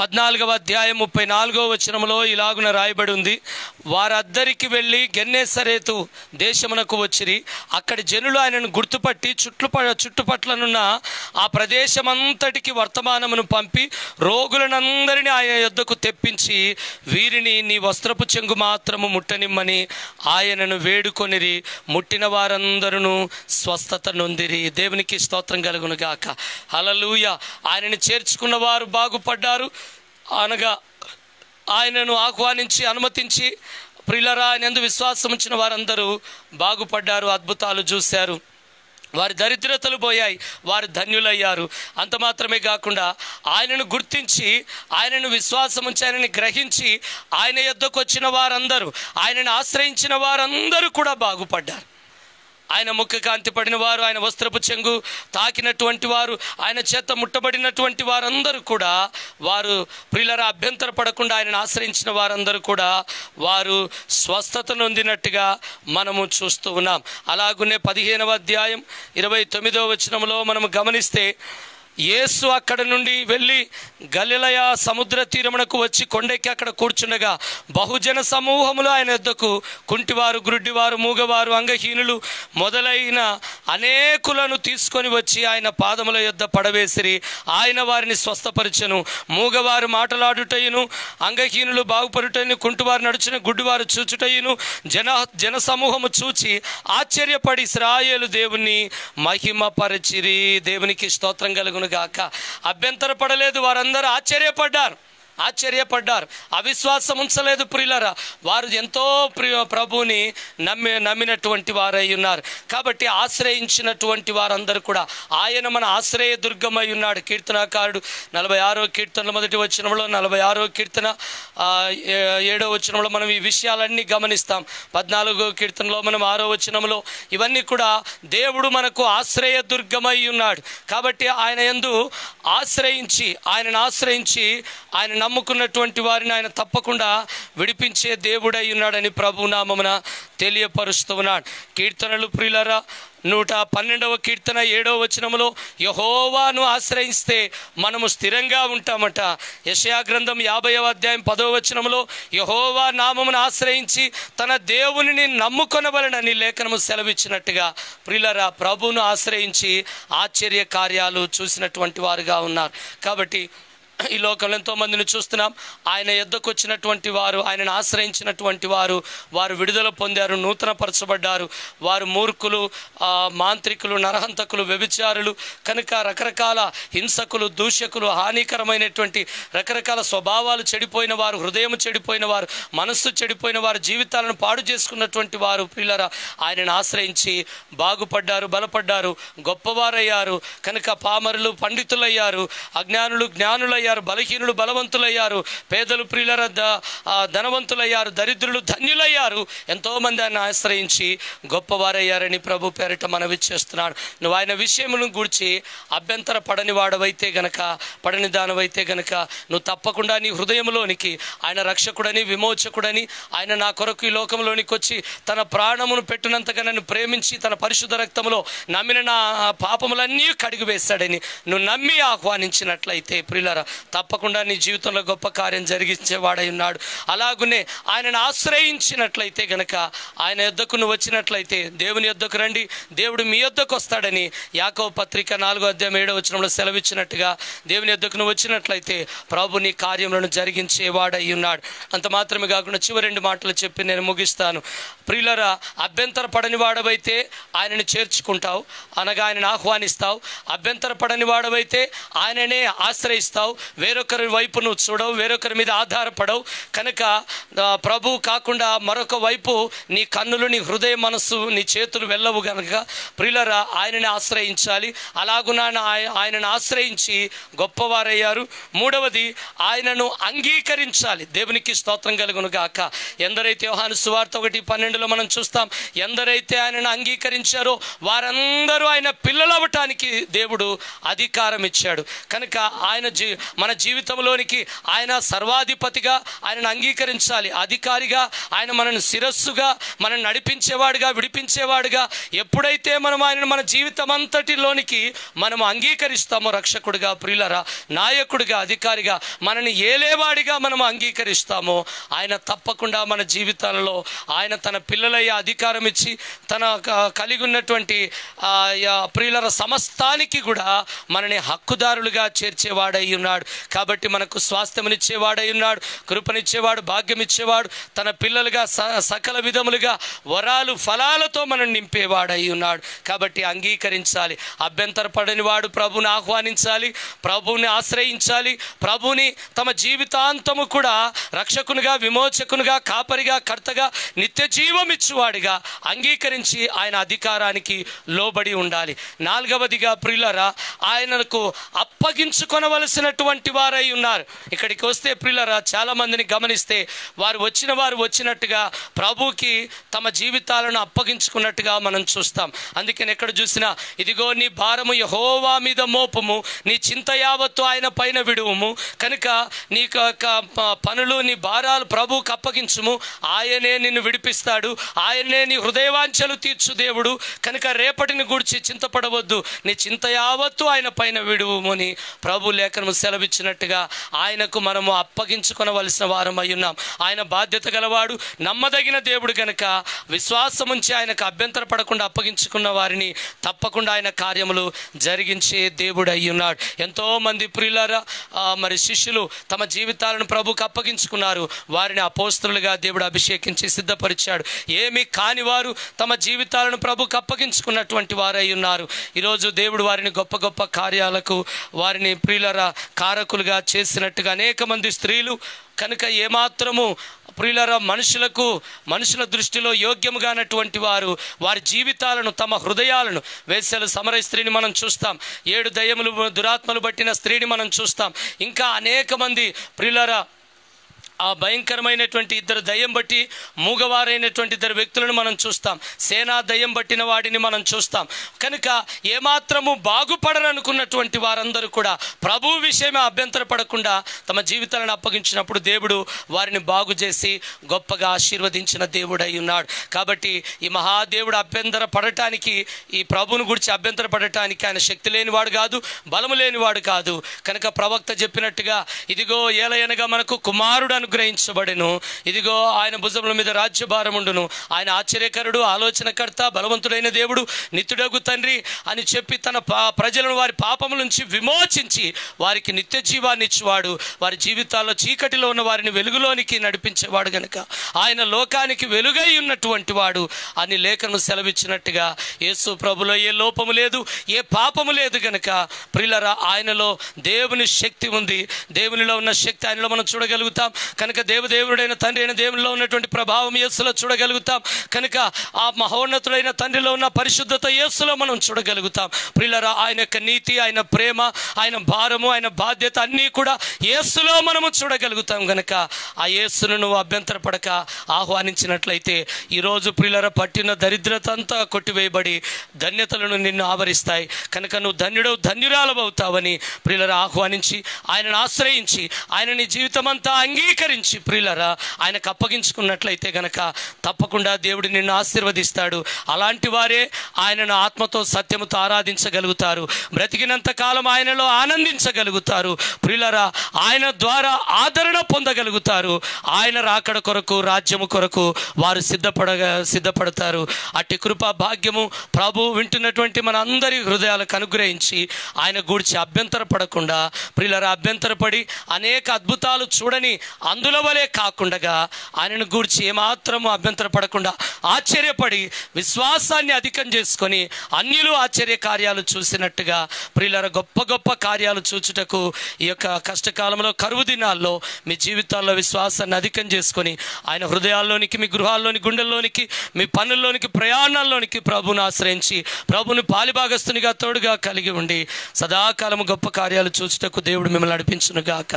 పద్నాలుగవ అధ్యాయం ముప్పై నాలుగవ వచనంలో ఇలాగున రాయబడి ఉంది. వారద్దరికి వెళ్ళి గెన్నేసరేతు దేశమునకు వచ్చిరి. అక్కడి జనులు ఆయనను గుర్తుపట్టి చుట్టుప చుట్టుపట్లనున్న ఆ ప్రదేశమంతటికి వర్తమానమును పంపి రోగులనందరినీ ఆయన యొద్దకు తెప్పించి వీరిని నీ వస్త్రపు చెంగు మాత్రము ముట్టనిమ్మని ఆయనను వేడుకొనిరి. ముట్టిన వారందరూ స్వస్థత నొందిరి. దేవునికి స్తోత్రం కలుగునుగాక అలలుయ ఆయనను ఆయనని చేర్చుకున్న వారు బాగుపడ్డారు. అనగా ఆయనను ఆహ్వానించి అనుమతించి ప్రిలరా ఆయన ఎందు విశ్వాసం ఉంచిన వారందరూ బాగుపడ్డారు అద్భుతాలు చూశారు. వారి దరిద్రతలు పోయాయి వారు ధన్యులయ్యారు. అంత మాత్రమే కాకుండా ఆయనను గుర్తించి ఆయనను విశ్వాసం ఉంచి ఆయనని గ్రహించి ఆయన యొద్దకు వచ్చిన వారందరూ ఆయనను ఆశ్రయించిన వారందరూ కూడా బాగుపడ్డారు. ఆయన ముఖ కాంతి పడిన వారు ఆయన వస్త్రపు చెంగు తాకినటువంటి వారు ఆయన చేత ముట్టబడినటువంటి వారందరూ కూడా వారు ప్రియులర అభ్యంతర పడకుండా ఆయనను ఆశ్రయించిన వారందరూ కూడా వారు స్వస్థత నొందినట్టుగా మనము చూస్తూ ఉన్నాం. అలాగునే పదిహేనవ అధ్యాయం ఇరవై తొమ్మిదవ వచనంలో మనము గమనిస్తే యేసు అక్కడ నుండి వెళ్ళి గలిలయ సముద్ర తీరమునకు వచ్చి కొండెక్కి అక్కడ కూర్చుండగా బహుజన సమూహములు ఆయన యొద్దకు కుంటివారు గుడ్డివారు మూగవారు అంగహీనులు మొదలైన అనేకులను తీసుకొని వచ్చి ఆయన పాదముల యొద్ద పడవేసిరి. ఆయన వారిని స్వస్థపరిచెను. మూగవారు మాటలాడుటయును అంగహీనులు బాగుపడుటయును కుంటివారు నడుచున గుడ్డివారు చూచుటయును జన జన సమూహము చూచి ఆశ్చర్యపడి ఇస్రాయేలు దేవుని మహిమపరచిరి. దేవునికి స్తోత్రం కలుగును గాక. అభ్యంతర పడలేదు వారందరూ ఆశ్చర్యపడ్డారు. ఆశ్చర్యపడ్డారు. అవిశ్వాసం ఉంచలేదు ప్రియులరా. వారు ఎంతో ప్రియ ప్రభుని నమ్మి నమ్మినటువంటి వారై ఉన్నారు. కాబట్టి ఆశ్రయించినటువంటి వారందరూ కూడా ఆయన మన ఆశ్రయ దుర్గమై ఉన్నాడు. కీర్తనాకారుడు నలభై ఆరో కీర్తనల మొదటి వచ్చినంలో నలభై ఆరో కీర్తన ఏ- ఏడో వచ్చినంలో మనం ఈ విషయాలన్నీ గమనిస్తాం. పద్నాలుగో కీర్తనలో మనం ఆరో వచ్చినంలో ఇవన్నీ కూడా దేవుడు మనకు ఆశ్రయ దుర్గమై ఉన్నాడు. కాబట్టి ఆయన యందు ఆశ్రయించి ఆయనను ఆశ్రయించి ఆయన నమ్ముకున్నటువంటి వారిని ఆయన తప్పకుండా విడిపించే దేవుడై ఉన్నాడని ప్రభు నామమున తెలియపరుస్తూ ఉన్నాడు. కీర్తనలు ప్రియులరా నూట పన్నెండవ కీర్తన ఏడవ వచనములో యహోవాను ఆశ్రయిస్తే మనము స్థిరంగా ఉంటామట. యశయా గ్రంథం యాభైవ అధ్యాయం పదవ వచనములో యహోవా నామమును ఆశ్రయించి తన దేవునిని నమ్ముకొనవలనని లేఖనము సెలవిచ్చినట్టుగా ప్రిలరా ప్రభును ఆశ్రయించి ఆశ్చర్య కార్యాలు చూసినటువంటి వారుగా ఉన్నారు. కాబట్టి ఈ లోకంలో ఎంతో మందిని చూస్తున్నాం. ఆయన ఎద్దకు వచ్చినటువంటి వారు ఆయనను ఆశ్రయించినటువంటి వారు వారు విడుదల పొందారు నూతనపరచబడ్డారు. వారు మూర్ఖులు మాంత్రికులు నరహంతకులు వ్యభిచారులు కనుక రకరకాల హింసకులు దూషకులు హానికరమైనటువంటి రకరకాల స్వభావాలు చెడిపోయిన వారు హృదయం చెడిపోయిన వారు మనస్సు చెడిపోయిన వారు జీవితాలను పాడు చేసుకున్నటువంటి వారు పిల్లరా ఆయనను ఆశ్రయించి బాగుపడ్డారు బలపడ్డారు గొప్పవారయ్యారు. కనుక పామరులు పండితులయ్యారు అజ్ఞానులు జ్ఞానులయ్యారు. బలహీనులు బలవంతులయ్యారు పేదలు ప్రియుల ద- ధనవంతులయ్యారు దరిద్రులు ధన్యులయ్యారు. ఎంతోమంది ఆయన ఆశ్రయించి గొప్పవారయ్యారని ప్రభు పేరిట మనవి చేస్తున్నాడు నువ్వు ఆయన విషయములను గూర్చి అభ్యంతర పడని వాడవైతే గనక పడని దానవైతే గనక నువ్వు తప్పకుండా నీ హృదయంలోనికి ఆయన రక్షకుడని విమోచకుడని ఆయన నా కొరకు ఈ లోకంలోనికి వచ్చి తన ప్రాణమును పెట్టినంతగా నన్ను ప్రేమించి తన పరిశుద్ధ రక్తములో నమ్మిన నా పాపములన్నీ కడిగివేశాడని వేస్తాడని నువ్వు నమ్మి ఆహ్వానించినట్లయితే ప్రియులరా తప్పకుండా నీ జీవితంలో గొప్ప కార్యం జరిగించేవాడై ఉన్నాడు. అలాగునే ఆయనను ఆశ్రయించినట్లయితే గనక ఆయన యొద్దకు నువ్వు వచ్చినట్లయితే దేవుని యొద్దకు రండి. దేవుడు మీ యొద్దకు వస్తాడని యాకవ పత్రిక నాలుగో అధ్యాయం ఏడో వచ్చినప్పుడు సెలవిచ్చినట్టుగా దేవుని యొద్దకు నువ్వు వచ్చినట్లయితే ప్రభు నీ కార్యములను జరిగించేవాడై ఉన్నాడు. అంత మాత్రమే కాకుండా చివరి రెండు మాటలు చెప్పి నేను ముగిస్తాను. ప్రియులరా అభ్యంతర పడని వాడవైతే ఆయనని చేర్చుకుంటావు. అనగా ఆయనను ఆహ్వానిస్తావు. అభ్యంతర పడని వాడవైతే ఆయననే ఆశ్రయిస్తావు. వేరొకరి వైపు నువ్వు చూడవు వేరొకరి మీద ఆధారపడవు. కనుక ప్రభువు ప్రభు కాకుండా మరొక వైపు నీ కన్నులు నీ హృదయ మనస్సు నీ చేతులు వెళ్ళవు కనుక ప్రియులరా ఆయనని ఆశ్రయించాలి. అలాగున ఆయనను ఆశ్రయించి గొప్పవారయ్యారు. మూడవది ఆయనను అంగీకరించాలి. దేవునికి స్తోత్రం కలుగును గాక. ఎందరైతే యోహాను సువార్త ఒకటి పన్నెండులో మనం చూస్తాం ఎందరైతే ఆయనను అంగీకరించారో వారందరూ ఆయన పిల్లలు అవ్వటానికి దేవుడు అధికారం ఇచ్చాడు కనుక ఆయన జీ మన జీవితంలోనికి ఆయన సర్వాధిపతిగా ఆయనను అంగీకరించాలి. అధికారిగా ఆయన మనను శిరస్సుగా మనం నడిపించేవాడుగా విడిపించేవాడుగా. ఎప్పుడైతే మనం ఆయన మన జీవితం అంతటిలోనికి మనం అంగీకరిస్తామో రక్షకుడిగా ప్రియులరా నాయకుడిగా అధికారిగా మనని ఏలేవాడిగా మనం అంగీకరిస్తామో ఆయన తప్పకుండా మన జీవితాలలో ఆయన తన పిల్లలయ్యే అధికారం ఇచ్చి తన కలిగి ఉన్నటువంటి ప్రియులర సమస్తానికి కూడా మనని హక్కుదారులుగా చేర్చేవాడై ఉన్నాడు కాబట్టి మనకు స్వాస్థ్యమునిచ్చేవాడై ఉన్నాడు. కృపనిచ్చేవాడు భాగ్యం ఇచ్చేవాడు తన పిల్లలుగా స- సకల విధములుగా వరాలు ఫలాలతో మనం నింపేవాడై ఉన్నాడు. కాబట్టి అంగీకరించాలి. అభ్యంతరపడని వాడు ప్రభుని ఆహ్వానించాలి. ప్రభుని ఆశ్రయించాలి. ప్రభుని తమ జీవితాంతము కూడా రక్షకునిగా విమోచకునిగా కాపరిగా కర్తగా నిత్య జీవం ఇచ్చువాడిగా అంగీకరించి ఆయన అధికారానికి లోబడి ఉండాలి. నాలుగవదిగా ప్రియులరా ఆయనకు అప్పగించుకొనవలసినటువంటి వంటి వారై ఉన్నారు. ఇక్కడికి వస్తే ప్రియులరా చాలా మందిని గమనిస్తే వారు వచ్చిన వారు వచ్చినట్టుగా ప్రభుకి తమ జీవితాలను అప్పగించుకున్నట్టుగా మనం చూస్తాం. అందుకని ఎక్కడ చూసినా ఇదిగో నీ భారము యహోవా మీద మోపము నీ చింత యావత్తు ఆయన పైన విడువుము కనుక నీ క- ప- పనులు నీ భారాలు ప్రభువుకు అప్పగించుము ఆయనే నిన్ను విడిపిస్తాడు ఆయనే నీ హృదయవాంఛలు తీర్చు దేవుడు కనుక రేపటిని గూర్చి చింతపడవద్దు నీ చింత యావత్తు ఆయన పైన విడువుమని ప్రభు లేఖనము సెలవిచ్చినట్టుగా ఆయనకు మనము అప్పగించుకొనవలసిన వారం ఉన్నాం. ఆయన బాధ్యత గలవాడు నమ్మదగిన దేవుడు గనుక విశ్వాసముంచి ఆయనకు అభ్యంతర పడకుండా అప్పగించుకున్న వారిని తప్పకుండా ఆయన కార్యములు జరిగించే దేవుడు అయి ఉన్నాడు ఎంతో మంది మరి శిష్యులు తమ జీవితాలను ప్రభుకు అప్పగించుకున్నారు. వారిని అపోస్తులుగా దేవుడు అభిషేకించి సిద్ధపరిచాడు. ఏమి కాని వారు తమ జీవితాలను ప్రభుకు అప్పగించుకున్నటువంటి వారై ఉన్నారు. ఈరోజు దేవుడు వారిని గొప్ప గొప్ప కార్యాలకు వారిని ప్రియులరా కారకులుగా చేసినట్టుగా అనేక మంది స్త్రీలు కనుక ఏమాత్రము ప్రియులర మనుషులకు మనుషుల దృష్టిలో యోగ్యముగానటువంటి వారు వారి జీవితాలను తమ హృదయాలను వేసలు సమర స్త్రీని మనం చూస్తాం. ఏడు దయ్యములు దురాత్మలు పట్టిన స్త్రీని మనం చూస్తాం. ఇంకా అనేక మంది ప్రియులరా ఆ భయంకరమైనటువంటి ఇద్దరు దయ్యం బట్టి మూగవారైనటువంటి ఇద్దరు వ్యక్తులను మనం చూస్తాం. సేనా దయ్యం పట్టిన వాడిని మనం చూస్తాం. కనుక ఏమాత్రము బాగుపడరనుకున్నటువంటి వారందరూ కూడా ప్రభు విషయమే అభ్యంతర పడకుండా తమ జీవితాలను అప్పగించినప్పుడు దేవుడు వారిని బాగు చేసి గొప్పగా ఆశీర్వదించిన దేవుడై ఉన్నాడు. కాబట్టి ఈ మహాదేవుడు అభ్యంతర పడటానికి ఈ ప్రభువును గురించి అభ్యంతర పడటానికి ఆయన శక్తి లేనివాడు కాదు బలము లేనివాడు కాదు. కనుక ప్రవక్త చెప్పినట్టుగా ఇదిగో ఏలయనగా మనకు కుమారుడు అనుగ్రహించబడెను. ఇదిగో ఆయన భుజముల మీద రాజ్యభారం ఉండును. ఆయన ఆశ్చర్యకరుడు ఆలోచనకర్త బలవంతుడైన దేవుడు నిత్యుడగు తండ్రి అని చెప్పి తన పా- ప్రజలను వారి పాపముల నుంచి విమోచించి వారికి నిత్య జీవాన్ని ఇచ్చేవాడు. వారి జీవితాల్లో చీకటిలో ఉన్న వారిని వెలుగులోనికి నడిపించేవాడు గనుక. ఆయన లోకానికి వెలుగై ఉన్నటువంటి వాడు అని లేఖను సెలవిచ్చినట్టుగా యేసు ప్రభులో ఏ లోపము లేదు ఏ పాపము లేదు గనుక. ప్రిలరా ఆయనలో దేవుని శక్తి ఉంది. దేవునిలో ఉన్న శక్తి ఆయనలో మనం చూడగలుగుతాం. కనుక దేవదేవుడైన తండ్రి అయిన దేవుల్లో ఉన్నటువంటి ప్రభావం యేసులో చూడగలుగుతాం. కనుక ఆ మహోన్నతుడైన తండ్రిలో ఉన్న పరిశుద్ధత యేసులో మనం చూడగలుగుతాం. ప్రిలరా ఆయన యొక్క నీతి ఆయన ప్రేమ ఆయన భారము ఆయన బాధ్యత అన్నీ కూడా యేసులో మనము చూడగలుగుతాం గనక. ఆ యేసును నువ్వు అభ్యంతరపడక ఆహ్వానించినట్లయితే ఈరోజు ప్రిల్లర పట్టిన దరిద్రత అంతా కొట్టివేయబడి ధన్యతలను నిన్ను ఆవరిస్తాయి. కనుక నువ్వు ధన్యుడవు ధన్యురాలవుతావని ప్రియులర ఆహ్వానించి ఆయనను ఆశ్రయించి ఆయన నీ జీవితం అంతా స్వీకరించి ప్రియులరా ఆయనకు అప్పగించుకున్నట్లయితే గనక తప్పకుండా దేవుడు నిన్ను ఆశీర్వదిస్తాడు. అలాంటి వారే ఆయనను ఆత్మతో సత్యముతో ఆరాధించగలుగుతారు. బ్రతికినంత కాలం ఆయనలో ఆనందించగలుగుతారు. ప్రియులరా ఆయన ద్వారా ఆదరణ పొందగలుగుతారు. ఆయన రాకడ కొరకు రాజ్యము కొరకు వారు సిద్ధపడ సిద్ధపడతారు. అట్టి కృపా భాగ్యము ప్రభు వింటున్నటువంటి మన అందరి హృదయాలకు అనుగ్రహించి ఆయన గూర్చి అభ్యంతర పడకుండా ప్రియులరా అభ్యంతరపడి అనేక అద్భుతాలు చూడని అందుల వలె కాకుండా ఆయనను గూర్చి ఏమాత్రము అభ్యంతరపడకుండా ఆశ్చర్యపడి విశ్వాసాన్ని అధికం చేసుకొని అన్యులు ఆశ్చర్య కార్యాలు చూసినట్టుగా ప్రియులర గొప్ప గొప్ప కార్యాలు చూచుటకు ఈ యొక్క కష్టకాలంలో కరువు దినాల్లో మీ జీవితాల్లో విశ్వాసాన్ని అధికం చేసుకొని ఆయన హృదయాల్లోనికి మీ గృహాల్లోని గుండెల్లోనికి మీ పనుల్లోనికి ప్రయాణాల్లోనికి ప్రభుని ఆశ్రయించి ప్రభుని పాలిభాగస్తునిగా తోడుగా కలిగి ఉండి సదాకాలము గొప్ప కార్యాలు చూచుటకు దేవుడు మిమ్మల్ని నడిపించునుగాక.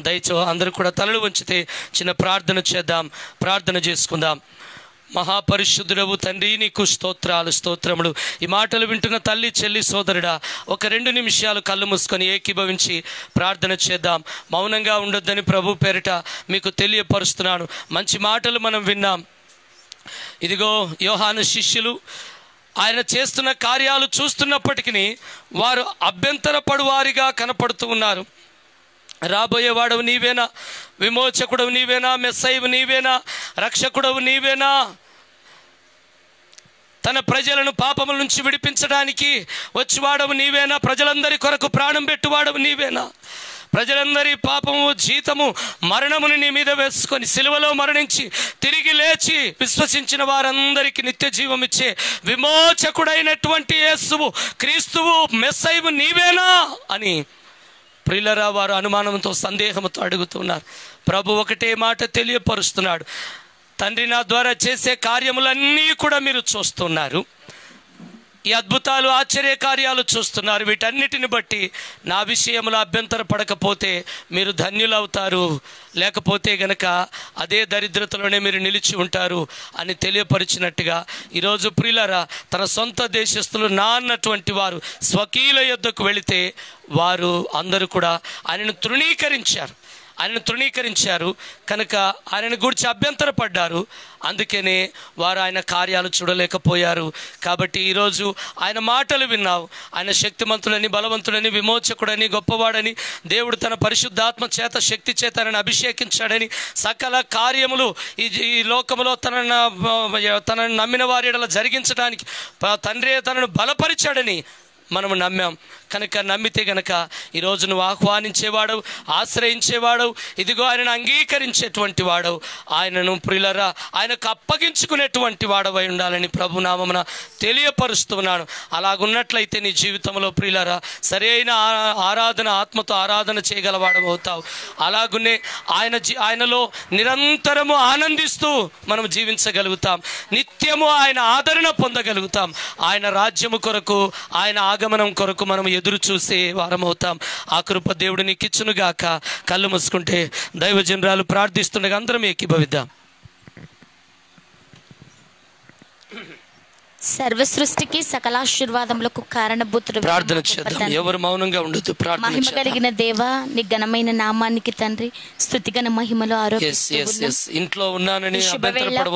దయచో అందరూ కూడా తలలు వంచితే చిన్న ప్రార్థన చేద్దాం ప్రార్థన చేసుకుందాం. మహాపరిశుద్ధుడవు తండ్రి నీకు స్తోత్రాలు స్తోత్రములు. ఈ మాటలు వింటున్న తల్లి చెల్లి సోదరుడా ఒక రెండు నిమిషాలు కళ్ళు మూసుకొని ఏకీభవించి ప్రార్థన చేద్దాం. మౌనంగా ఉండొద్దని ప్రభు పేరిట మీకు తెలియపరుస్తున్నాను. మంచి మాటలు మనం విన్నాం. ఇదిగో యోహాను శిష్యులు ఆయన చేస్తున్న కార్యాలు చూస్తున్నప్పటికీ వారు అభ్యంతరపడు వారిగా కనపడుతూ ఉన్నారు. రాబోయేవాడవు నీవేనా? విమోచకుడవు నీవేనా? మెస్సైవు నీవేనా? రక్షకుడవు నీవేనా? తన ప్రజలను పాపముల నుంచి విడిపించడానికి వచ్చివాడవు నీవేనా? ప్రజలందరి కొరకు ప్రాణం పెట్టువాడవు నీవేనా? ప్రజలందరి పాపము జీతము మరణముని నీ మీద వేసుకొని సిలువలో మరణించి తిరిగి లేచి విశ్వసించిన వారందరికీ నిత్య జీవం ఇచ్చే విమోచకుడైనటువంటి యేసువు క్రీస్తువు మెస్సైవు నీవేనా? అని ప్రియులరా వారు అనుమానంతో సందేహంతో అడుగుతున్నారు. ప్రభు ఒకటే మాట తెలియపరుస్తున్నాడు. తండ్రి నా ద్వారా చేసే కార్యములన్నీ కూడా మీరు చూస్తున్నారు. ఈ అద్భుతాలు ఆశ్చర్య కార్యాలు చూస్తున్నారు. వీటన్నిటిని బట్టి నా విషయంలో అభ్యంతర పడకపోతే మీరు ధన్యులవుతారు. లేకపోతే గనక అదే దరిద్రతలోనే మీరు నిలిచి ఉంటారు అని తెలియపరిచినట్టుగా ఈరోజు ప్రియులరా తన సొంత దేశస్తులు నా అన్నటువంటి వారు స్వకీల యొద్దకు వెళితే వారు అందరూ కూడా ఆయనను తృణీకరించారు. ఆయనను తృణీకరించారు. కనుక ఆయన గురించి అభ్యంతరపడ్డారు. అందుకనే వారు ఆయన కార్యాలు చూడలేకపోయారు. కాబట్టి ఈరోజు ఆయన మాటలు విన్నావు. ఆయన శక్తిమంతుడని బలవంతుడని విమోచకుడని గొప్పవాడని దేవుడు తన పరిశుద్ధాత్మ చేత శక్తి చేత ఆయనను అభిషేకించాడని సకల కార్యములు ఈ ఈ లోకములో తనను తనను నమ్మిన వారి జరిగించడానికి తండ్రి తనను బలపరిచాడని మనము నమ్మాం. కనుక నమ్మితే గనక ఈరోజు నువ్వు ఆహ్వానించేవాడవు ఆశ్రయించేవాడవు ఇదిగో ఆయనను అంగీకరించేటువంటి వాడవు. ఆయనను ప్రియులరా ఆయనకు అప్పగించుకునేటువంటి వాడవై ఉండాలని ప్రభునామమున తెలియపరుస్తున్నాను. అలాగున్నట్లయితే నీ జీవితంలో ప్రియులరా సరైన ఆ- ఆరాధన ఆత్మతో ఆరాధన చేయగలవాడు అవుతావు. అలాగునే ఆయన జీ- ఆయనలో నిరంతరము ఆనందిస్తూ మనం జీవించగలుగుతాం. నిత్యము ఆయన ఆదరణ పొందగలుగుతాం. ఆయన రాజ్యము కొరకు ఆయన ఆగమనం కొరకు మనం ఎదురు చూసే వారం అవుతాం ఆ కృప దేవుడు నీకు ఇచ్చునుగాక కళ్ళు మూసుకుంటే దైవజనరాలు ప్రార్థిస్తుండగా అందరం ఏకీభవిద్దాం. సర్వ సృష్టికి సకలాశీర్వాదములకు కారణభూతుడు ప్రార్థన చేద్దాం. ఎవరు మౌనంగా ఉండొద్దు ప్రార్థన మహిమ కలిగిన దేవ నీ ఘనమైన నామానికి తండ్రి స్థుతిగన మహిమలో ఎస్ ఇంట్లో ఉన్నానని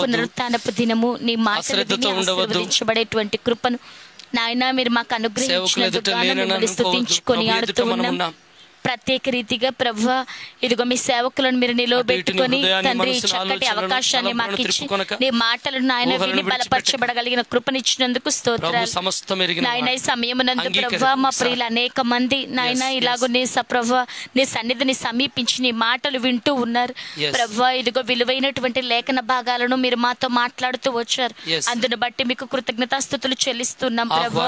పునరుత్నపు దినము నీ విని ఉండవద్దు. కృపను నాయన మీరు మాకు ప్రభు ఎదుట ఆడుతూ ఉన్నాం. ప్రత్యేక రీతిగా ప్రభు ఇదిగో మీ సేవకులను మీరు నిలవబెట్టుకొని తండ్రి చక్కటి అవకాశాన్ని మాకు ఇచ్చి నీ మాటలను నాయన విని. బలపరచబడగలిగిన కృపనిచ్చినందుకు ప్రభు స్తోత్రాలు నాయన ఈ. సమయమునందు ప్రభా మా. ప్రియులు అనేక మంది నాయన ఇలాగో నీ సప్రభ నీ సన్నిధిని సమీపించి నీ మాటలు వింటూ ఉన్నారు. ప్రభా ఇదిగో విలువైనటువంటి లేఖన భాగాలను మీరు మాతో మాట్లాడుతూ వచ్చారు. అందును బట్టి మీకు కృతజ్ఞతాస్థుతులు చెల్లిస్తున్నాం ప్రభా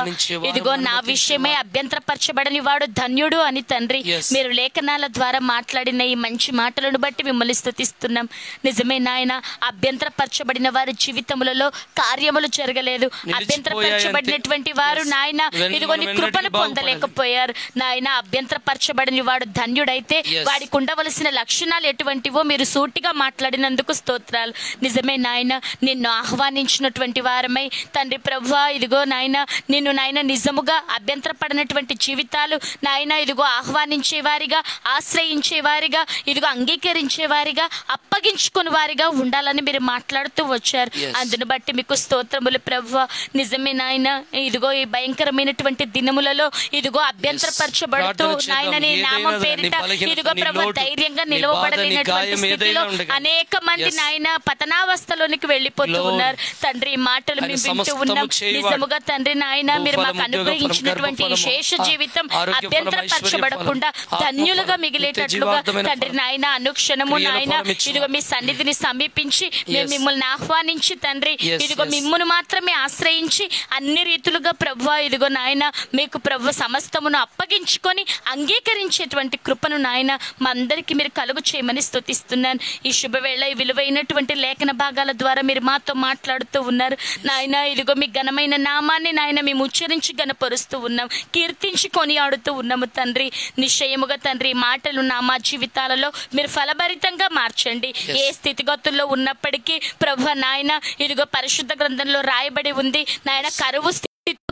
ఇదిగో నా. విషయమై అభ్యంతరపరచబడని వాడు ధన్యుడు అని తండ్రి. మీరు లేఖనాల ద్వారా మాట్లాడిన ఈ మంచి మాటలను బట్టి మిమ్మల్ని స్తుతిస్తున్నాం నిజమే నాయన అభ్యంతరపరచబడిన వారి జీవితములలో కార్యములు జరగలేదు. అభ్యంతరపరచబడినటువంటి వారు నాయన వెన్- ఇదిగో నీ మనం కృపను పొందలేకపోయారు. నాయన అభ్యంతరపరచబడిన వాడు ధన్యుడైతే. వాడికి ఉండవలసిన లక్షణాలు ఎటువంటివో మీరు సూటిగా మాట్లాడినందుకు స్తోత్రాలు. నిజమే నాయన నిన్ను ఆహ్వానించినటువంటి వారమై తండ్రి ప్రభువా ఇదిగో నాయన నిన్ను నాయన నిజముగా అభ్యంతరపడినటువంటి జీవితాలు నాయన ఇదిగో ఆహ్వానించే వారిగా ఆశ్రయించే వారిగా ఇదిగో అంగీకరించే వారిగా అప్పగించుకుని వారిగా ఉండాలని మీరు మాట్లాడుతూ వచ్చారు. అందును బట్టి మీకు స్తోత్రములు ప్రభువ నిజమే నాయన ఇదిగో ఈ భయంకరమైనటువంటి దినములలో ఇదిగో అభ్యంతరపరచబడుతూ. నాయన నీ నామం పేరిట ఇదిగో ప్రభు ధైర్యంగా నిలవబడలేనటువంటి స్థితిలో. అనేక మంది. నాయన పతనావస్థలోనికి వెళ్ళిపోతూ ఉన్నారు తండ్రి ఈ మాటలు మేము వింటూ ఉన్నాం. నిజముగా తండ్రి నాయన మీరు మాకు అనుగ్రహించినటువంటి శేష జీవితం అభ్యంతరపరచబడకుండా ధన్యులుగా మిగిలేటట్లుగా తండ్రి నాయన అనుక్షణము నాయన ఇదిగో మీ సన్నిధిని సమీపించి మేము. మిమ్మల్ని ఆహ్వానించి తండ్రి ఇదిగో. మిమ్మును మాత్రమే ఆశ్రయించి అన్ని రీతులుగా ప్రభు ఇదిగో నాయన మీకు ప్రభు సమస్తమును అప్పగించుకొని అంగీకరించేటువంటి కృపను నాయన మా అందరికీ మీరు కలుగు చేయమని స్తుతిస్తున్నాను. ఈ శుభవేళ ఈ విలువైనటువంటి లేఖన భాగాల ద్వారా మీరు మాతో మాట్లాడుతూ ఉన్నారు. నాయన ఇదిగో మీ ఘనమైన నామాన్ని నాయన మేము ఉచ్చరించి గనపరుస్తూ ఉన్నాం. కీర్తించి కొనియాడుతూ ఉన్నాము తండ్రి. నిశ్చయముగా తండ్రి మాటలు నా మా జీవితాలలో మీరు ఫలభరితంగా మార్చండి. ఏ స్థితిగతుల్లో ఉన్నప్పటికీ ప్రభు నాయన ఇదిగో పరిశుద్ధ గ్రంథంలో రాయబడి ఉంది. నాయన కరువు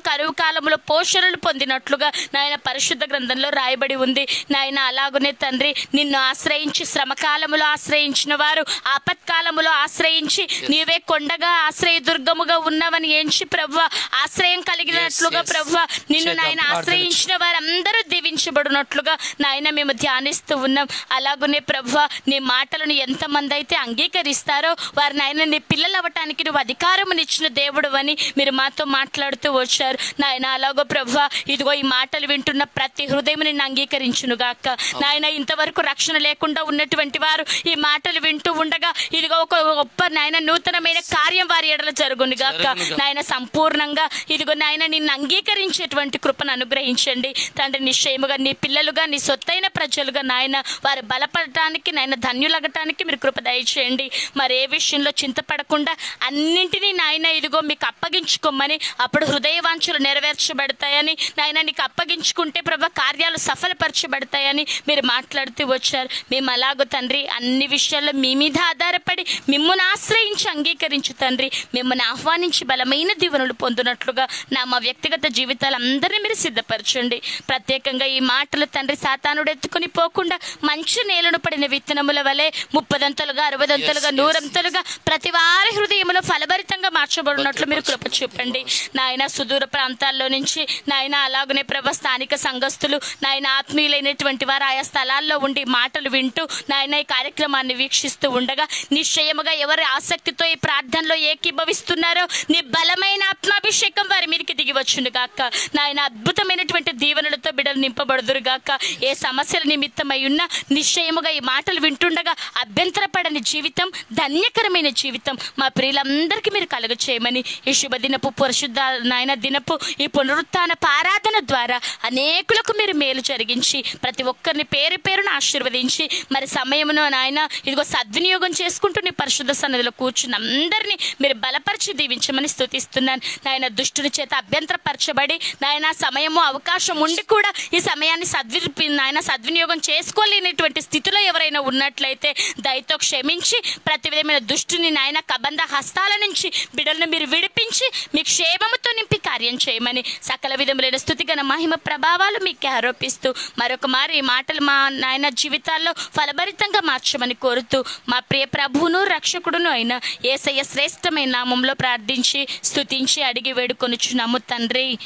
కరువు కాలంలో పోషణలు పొందినట్లుగా నాయన పరిశుద్ధ గ్రంథంలో రాయబడి ఉంది. నాయన అలాగునే తండ్రి నిన్ను ఆశ్రయించి శ్రమకాలములో ఆశ్రయించిన వారు ఆపత్కాలములో ఆశ్రయించి నీవే కొండగా ఆశ్రయ దుర్గముగా ఉన్నవని ఎంచి ప్రభు ఆశ్రయం కలిగినట్లుగా. ప్రభు నిన్ను నాయన ఆశ్రయించిన వారందరూ దీవించబడినట్లుగా నాయన మేము ధ్యానిస్తూ ఉన్నాం. అలాగునే ప్రభు నీ మాటలను ఎంతమంది అయితే అంగీకరిస్తారో వారు నాయన నీ పిల్లలు అవ్వటానికి నువ్వు అధికారమునిచ్చిన దేవుడు అని మీరు మాతో మాట్లాడుతూ వచ్చారు. నాయన అలాగో ప్రభు ఇదిగో ఈ మాటలు వింటున్న ప్రతి హృదయం నిన్ను అంగీకరించును గాక. నాయన ఇంతవరకు రక్షణ లేకుండా ఉన్నటువంటి వారు ఈ మాటలు వింటూ ఉండగా ఇదిగో ఒక గొప్ప నాయన నూతనమైన కార్యం వారి ఎడల జరుగును గాక. జరుగును గాక. నాయన సంపూర్ణంగా ఇదిగో నాయన నిన్ను అంగీకరించేటువంటి కృపను అనుగ్రహించండి. తండ్రి నిశ్చయముగా నీ పిల్లలుగా నీ సొత్తైన ప్రజలుగా నాయన వారు బలపడటానికి నాయన ధన్యులగటానికి మీరు కృప దయచేయండి. మరి ఏ విషయంలో చింతపడకుండా అన్నింటినీ నాయన ఇదిగో మీకు అప్పగించుకోమని అప్పుడు హృదయ వాంఛలు నెరవేర్చబడతాయని నాయన నీకు అప్పగించుకుంటే ప్రభా కార్యాలు సఫలపరచబడతాయని మీరు మాట్లాడుతూ వచ్చారు. మేము అలాగో తండ్రి అన్ని విషయాల్లో మీ మీద ఆధారపడి మిమ్మల్ని ఆశ్రయించి అంగీకరించు తండ్రి. మిమ్మల్ని ఆహ్వానించి బలమైన దీవెనలు పొందినట్లుగా నా మా వ్యక్తిగత జీవితాలు అందరినీ మీరు సిద్ధపరచండి. ప్రత్యేకంగా ఈ మాటలు తండ్రి సాతానుడు ఎత్తుకుని పోకుండా మంచి నేలను పడిన విత్తనముల వలె ముప్పదంతలుగా అరవదంతలుగా. నూరంతలుగా ప్రతి వారి హృదయంలో ఫలభరితంగా మార్చబడినట్లు మీరు కృప చూపండి. నాయన సుదూర ప్రాంతాల్లో నుంచి నాయన అలాగనే ప్రభ స్థానిక సంఘస్థులు నాయన ఆత్మీయులైనటువంటి వారు ఆయా స్థలాల్లో ఉండి మాటలు వింటూ నాయన ఈ కార్యక్రమాన్ని వీక్షిస్తూ ఉండగా నిశ్చయముగా ఎవరి ఆసక్తితో ఈ ప్రార్థనలో ఏకీభవిస్తున్నారో నీ బలమైన ఆత్మాభిషేకం వారి మీదకి దిగి వచ్చును గాక. నాయన అద్భుతమైనటువంటి దీవెనలతో బిడలు నింపబడుదురు గాక. ఏ సమస్యల నిమిత్తమై ఉన్న నిశ్చయముగా ఈ మాటలు వింటుండగా అభ్యంతరపడని జీవితం ధన్యకరమైన జీవితం మా ప్రియులందరికీ మీరు కలుగ చేయమని ఈ శుభ దినపు పరిశుద్ధ నాయన దినపు ఈ పునరుత్న పారాధన ద్వారా అనేకులకు మీరు మేలు జరిగించి ప్రతి ఒక్కరిని పేరు పేరును ఆశీర్వదించి మరి సమయమును నాయన ఇదిగో సద్వినియోగం చేసుకుంటూ నీ పరిశుద్ధ సన్నిధిలో కూర్చున్న అందరినీ మీరు బలపరిచి దీవించమని స్థుతిస్తున్నాను నాయన దుష్టుని చేత అభ్యంతరపరచబడి నాయన సమయము అవకాశం ఉండి కూడా ఈ సమయాన్ని సద్వి నాయన సద్వినియోగం చేసుకోలేనటువంటి స్థితిలో ఎవరైనా ఉన్నట్లయితే దయతో క్షమించి ప్రతి విధమైన దుష్టుని నాయన కబంధ హస్తాల నుంచి బిడలను మీరు విడిపించి మీ క్షేమముతో నింపి కార్యం చేయమని సకల విధములైన స్థుతిగన మహిమ ప్రభావాలు మీకు ఆరోపిస్తూ మరొక మారు మాటలు మా నాయన జీవితాల్లో ఫలభరితంగా మార్చమని కోరుతూ మా ప్రియ ప్రభువును రక్షకుడును అయిన ఏసయ్య శ్రేష్టమైన నామంలో ప్రార్థించి స్తుతించి అడిగి వేడుకొనుచున్నాము తండ్రి.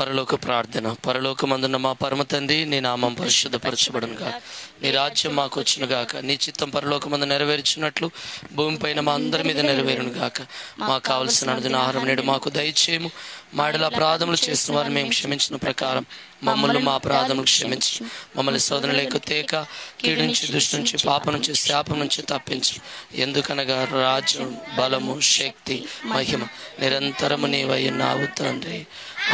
పరలోక ప్రార్థన. పరలోకమందున్న మా పరమ తండ్రి నీ నామం పరిశుద్ధపరచబడును గాక నీ రాజ్యం మాకు వచ్చును గాక. నీ చిత్తం పరలోకమందు నెరవేర్చినట్లు భూమిపైన మా అందరి మీద నెరవేరును గాక. మాకు కావలసిన ఆహారం నేడు మాకు దయచేయము. మాడల అపరాధములు చేసిన వారిని మేము క్షమించిన ప్రకారం మమ్మల్ని మా అపరాధములు క్షమించి. మమ్మల్ని శోధన లేక తేక కీడు నుంచి దృష్టి నుంచి పాప నుంచి శాపం నుంచి తప్పించు. ఎందుకనగా రాజ్యం బలము శక్తి మహిమ నిరంతరము నీవయ్యున్నావు తండ్రి.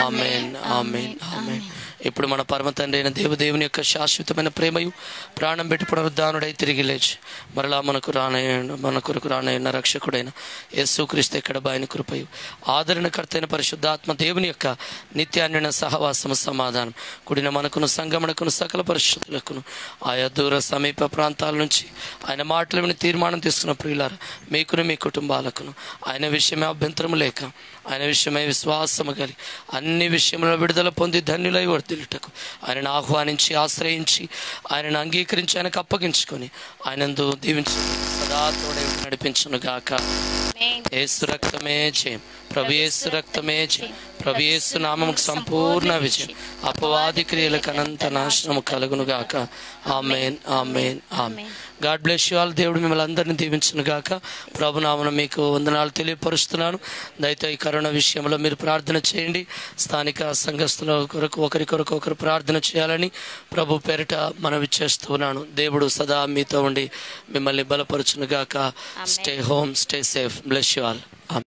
Amen amen. ఆమెన్. ఇప్పుడు మన పరమ తండ్రి అయిన దేవదేవుని యొక్క శాశ్వతమైన ప్రేమయు ప్రాణం పెట్టి పునరుద్ధానుడై తిరిగి లేచి. మరలా మనకు రానయ్య మన కొరకు రానయ్యున్న రక్షకుడైన యేసుక్రీస్తు ఎక్కడ బాయన కృపయు. ఆదరణకర్తైన పరిశుద్ధాత్మ దేవుని యొక్క నిత్యాన్యన సహవాసము సమాధానం. కూడిన మనకును సంగమనకును సకల పరిశుద్ధులకును ఆయా దూర సమీప ప్రాంతాల నుంచి ఆయన మాటలు విని తీర్మానం తీసుకున్న ప్రియులారా మీకును మీ కుటుంబాలకును. ఆయన విషయమే అభ్యంతరం లేక ఆయన విషయమై విశ్వాసము కలిగి అన్ని విషయంలో విడుదల పొంది ధన్యులై వర్ధిల్లుటకు ఆయనను ఆహ్వానించి ఆశ్రయించి ఆయనను అంగీకరించి ఆయనకు అప్పగించుకొని ఆయనందు దీవించి సదా తోడే నడిపించును గాక ఏసు రక్తమే చేయం ప్రభు ఏసు రక్తమే చేయం ప్రభు నామముకు సంపూర్ణ విజయం. అపవాది క్రియలకు అనంత నాశనము కలుగును గాక. Amen amen amen. God bless you all. దేవుడు మిమ్మల్ని అందరినీ దీవించును గాక. ప్రభు నామను మీకు వందనాలు తెలియపరుస్తున్నాను. దయతో ఈ కరోనా విషయంలో మీరు ప్రార్థన చేయండి. స్థానిక సంఘస్థుల కొరకు ఒకరి కొరకు ఒకరు ప్రార్థన చేయాలని ప్రభు పేరిట మనవి చేస్తున్నాను. దేవుడు సదా మీతో ఉండి మిమ్మల్ని బలపరచును గాక. Stay home stay safe. Bless you all.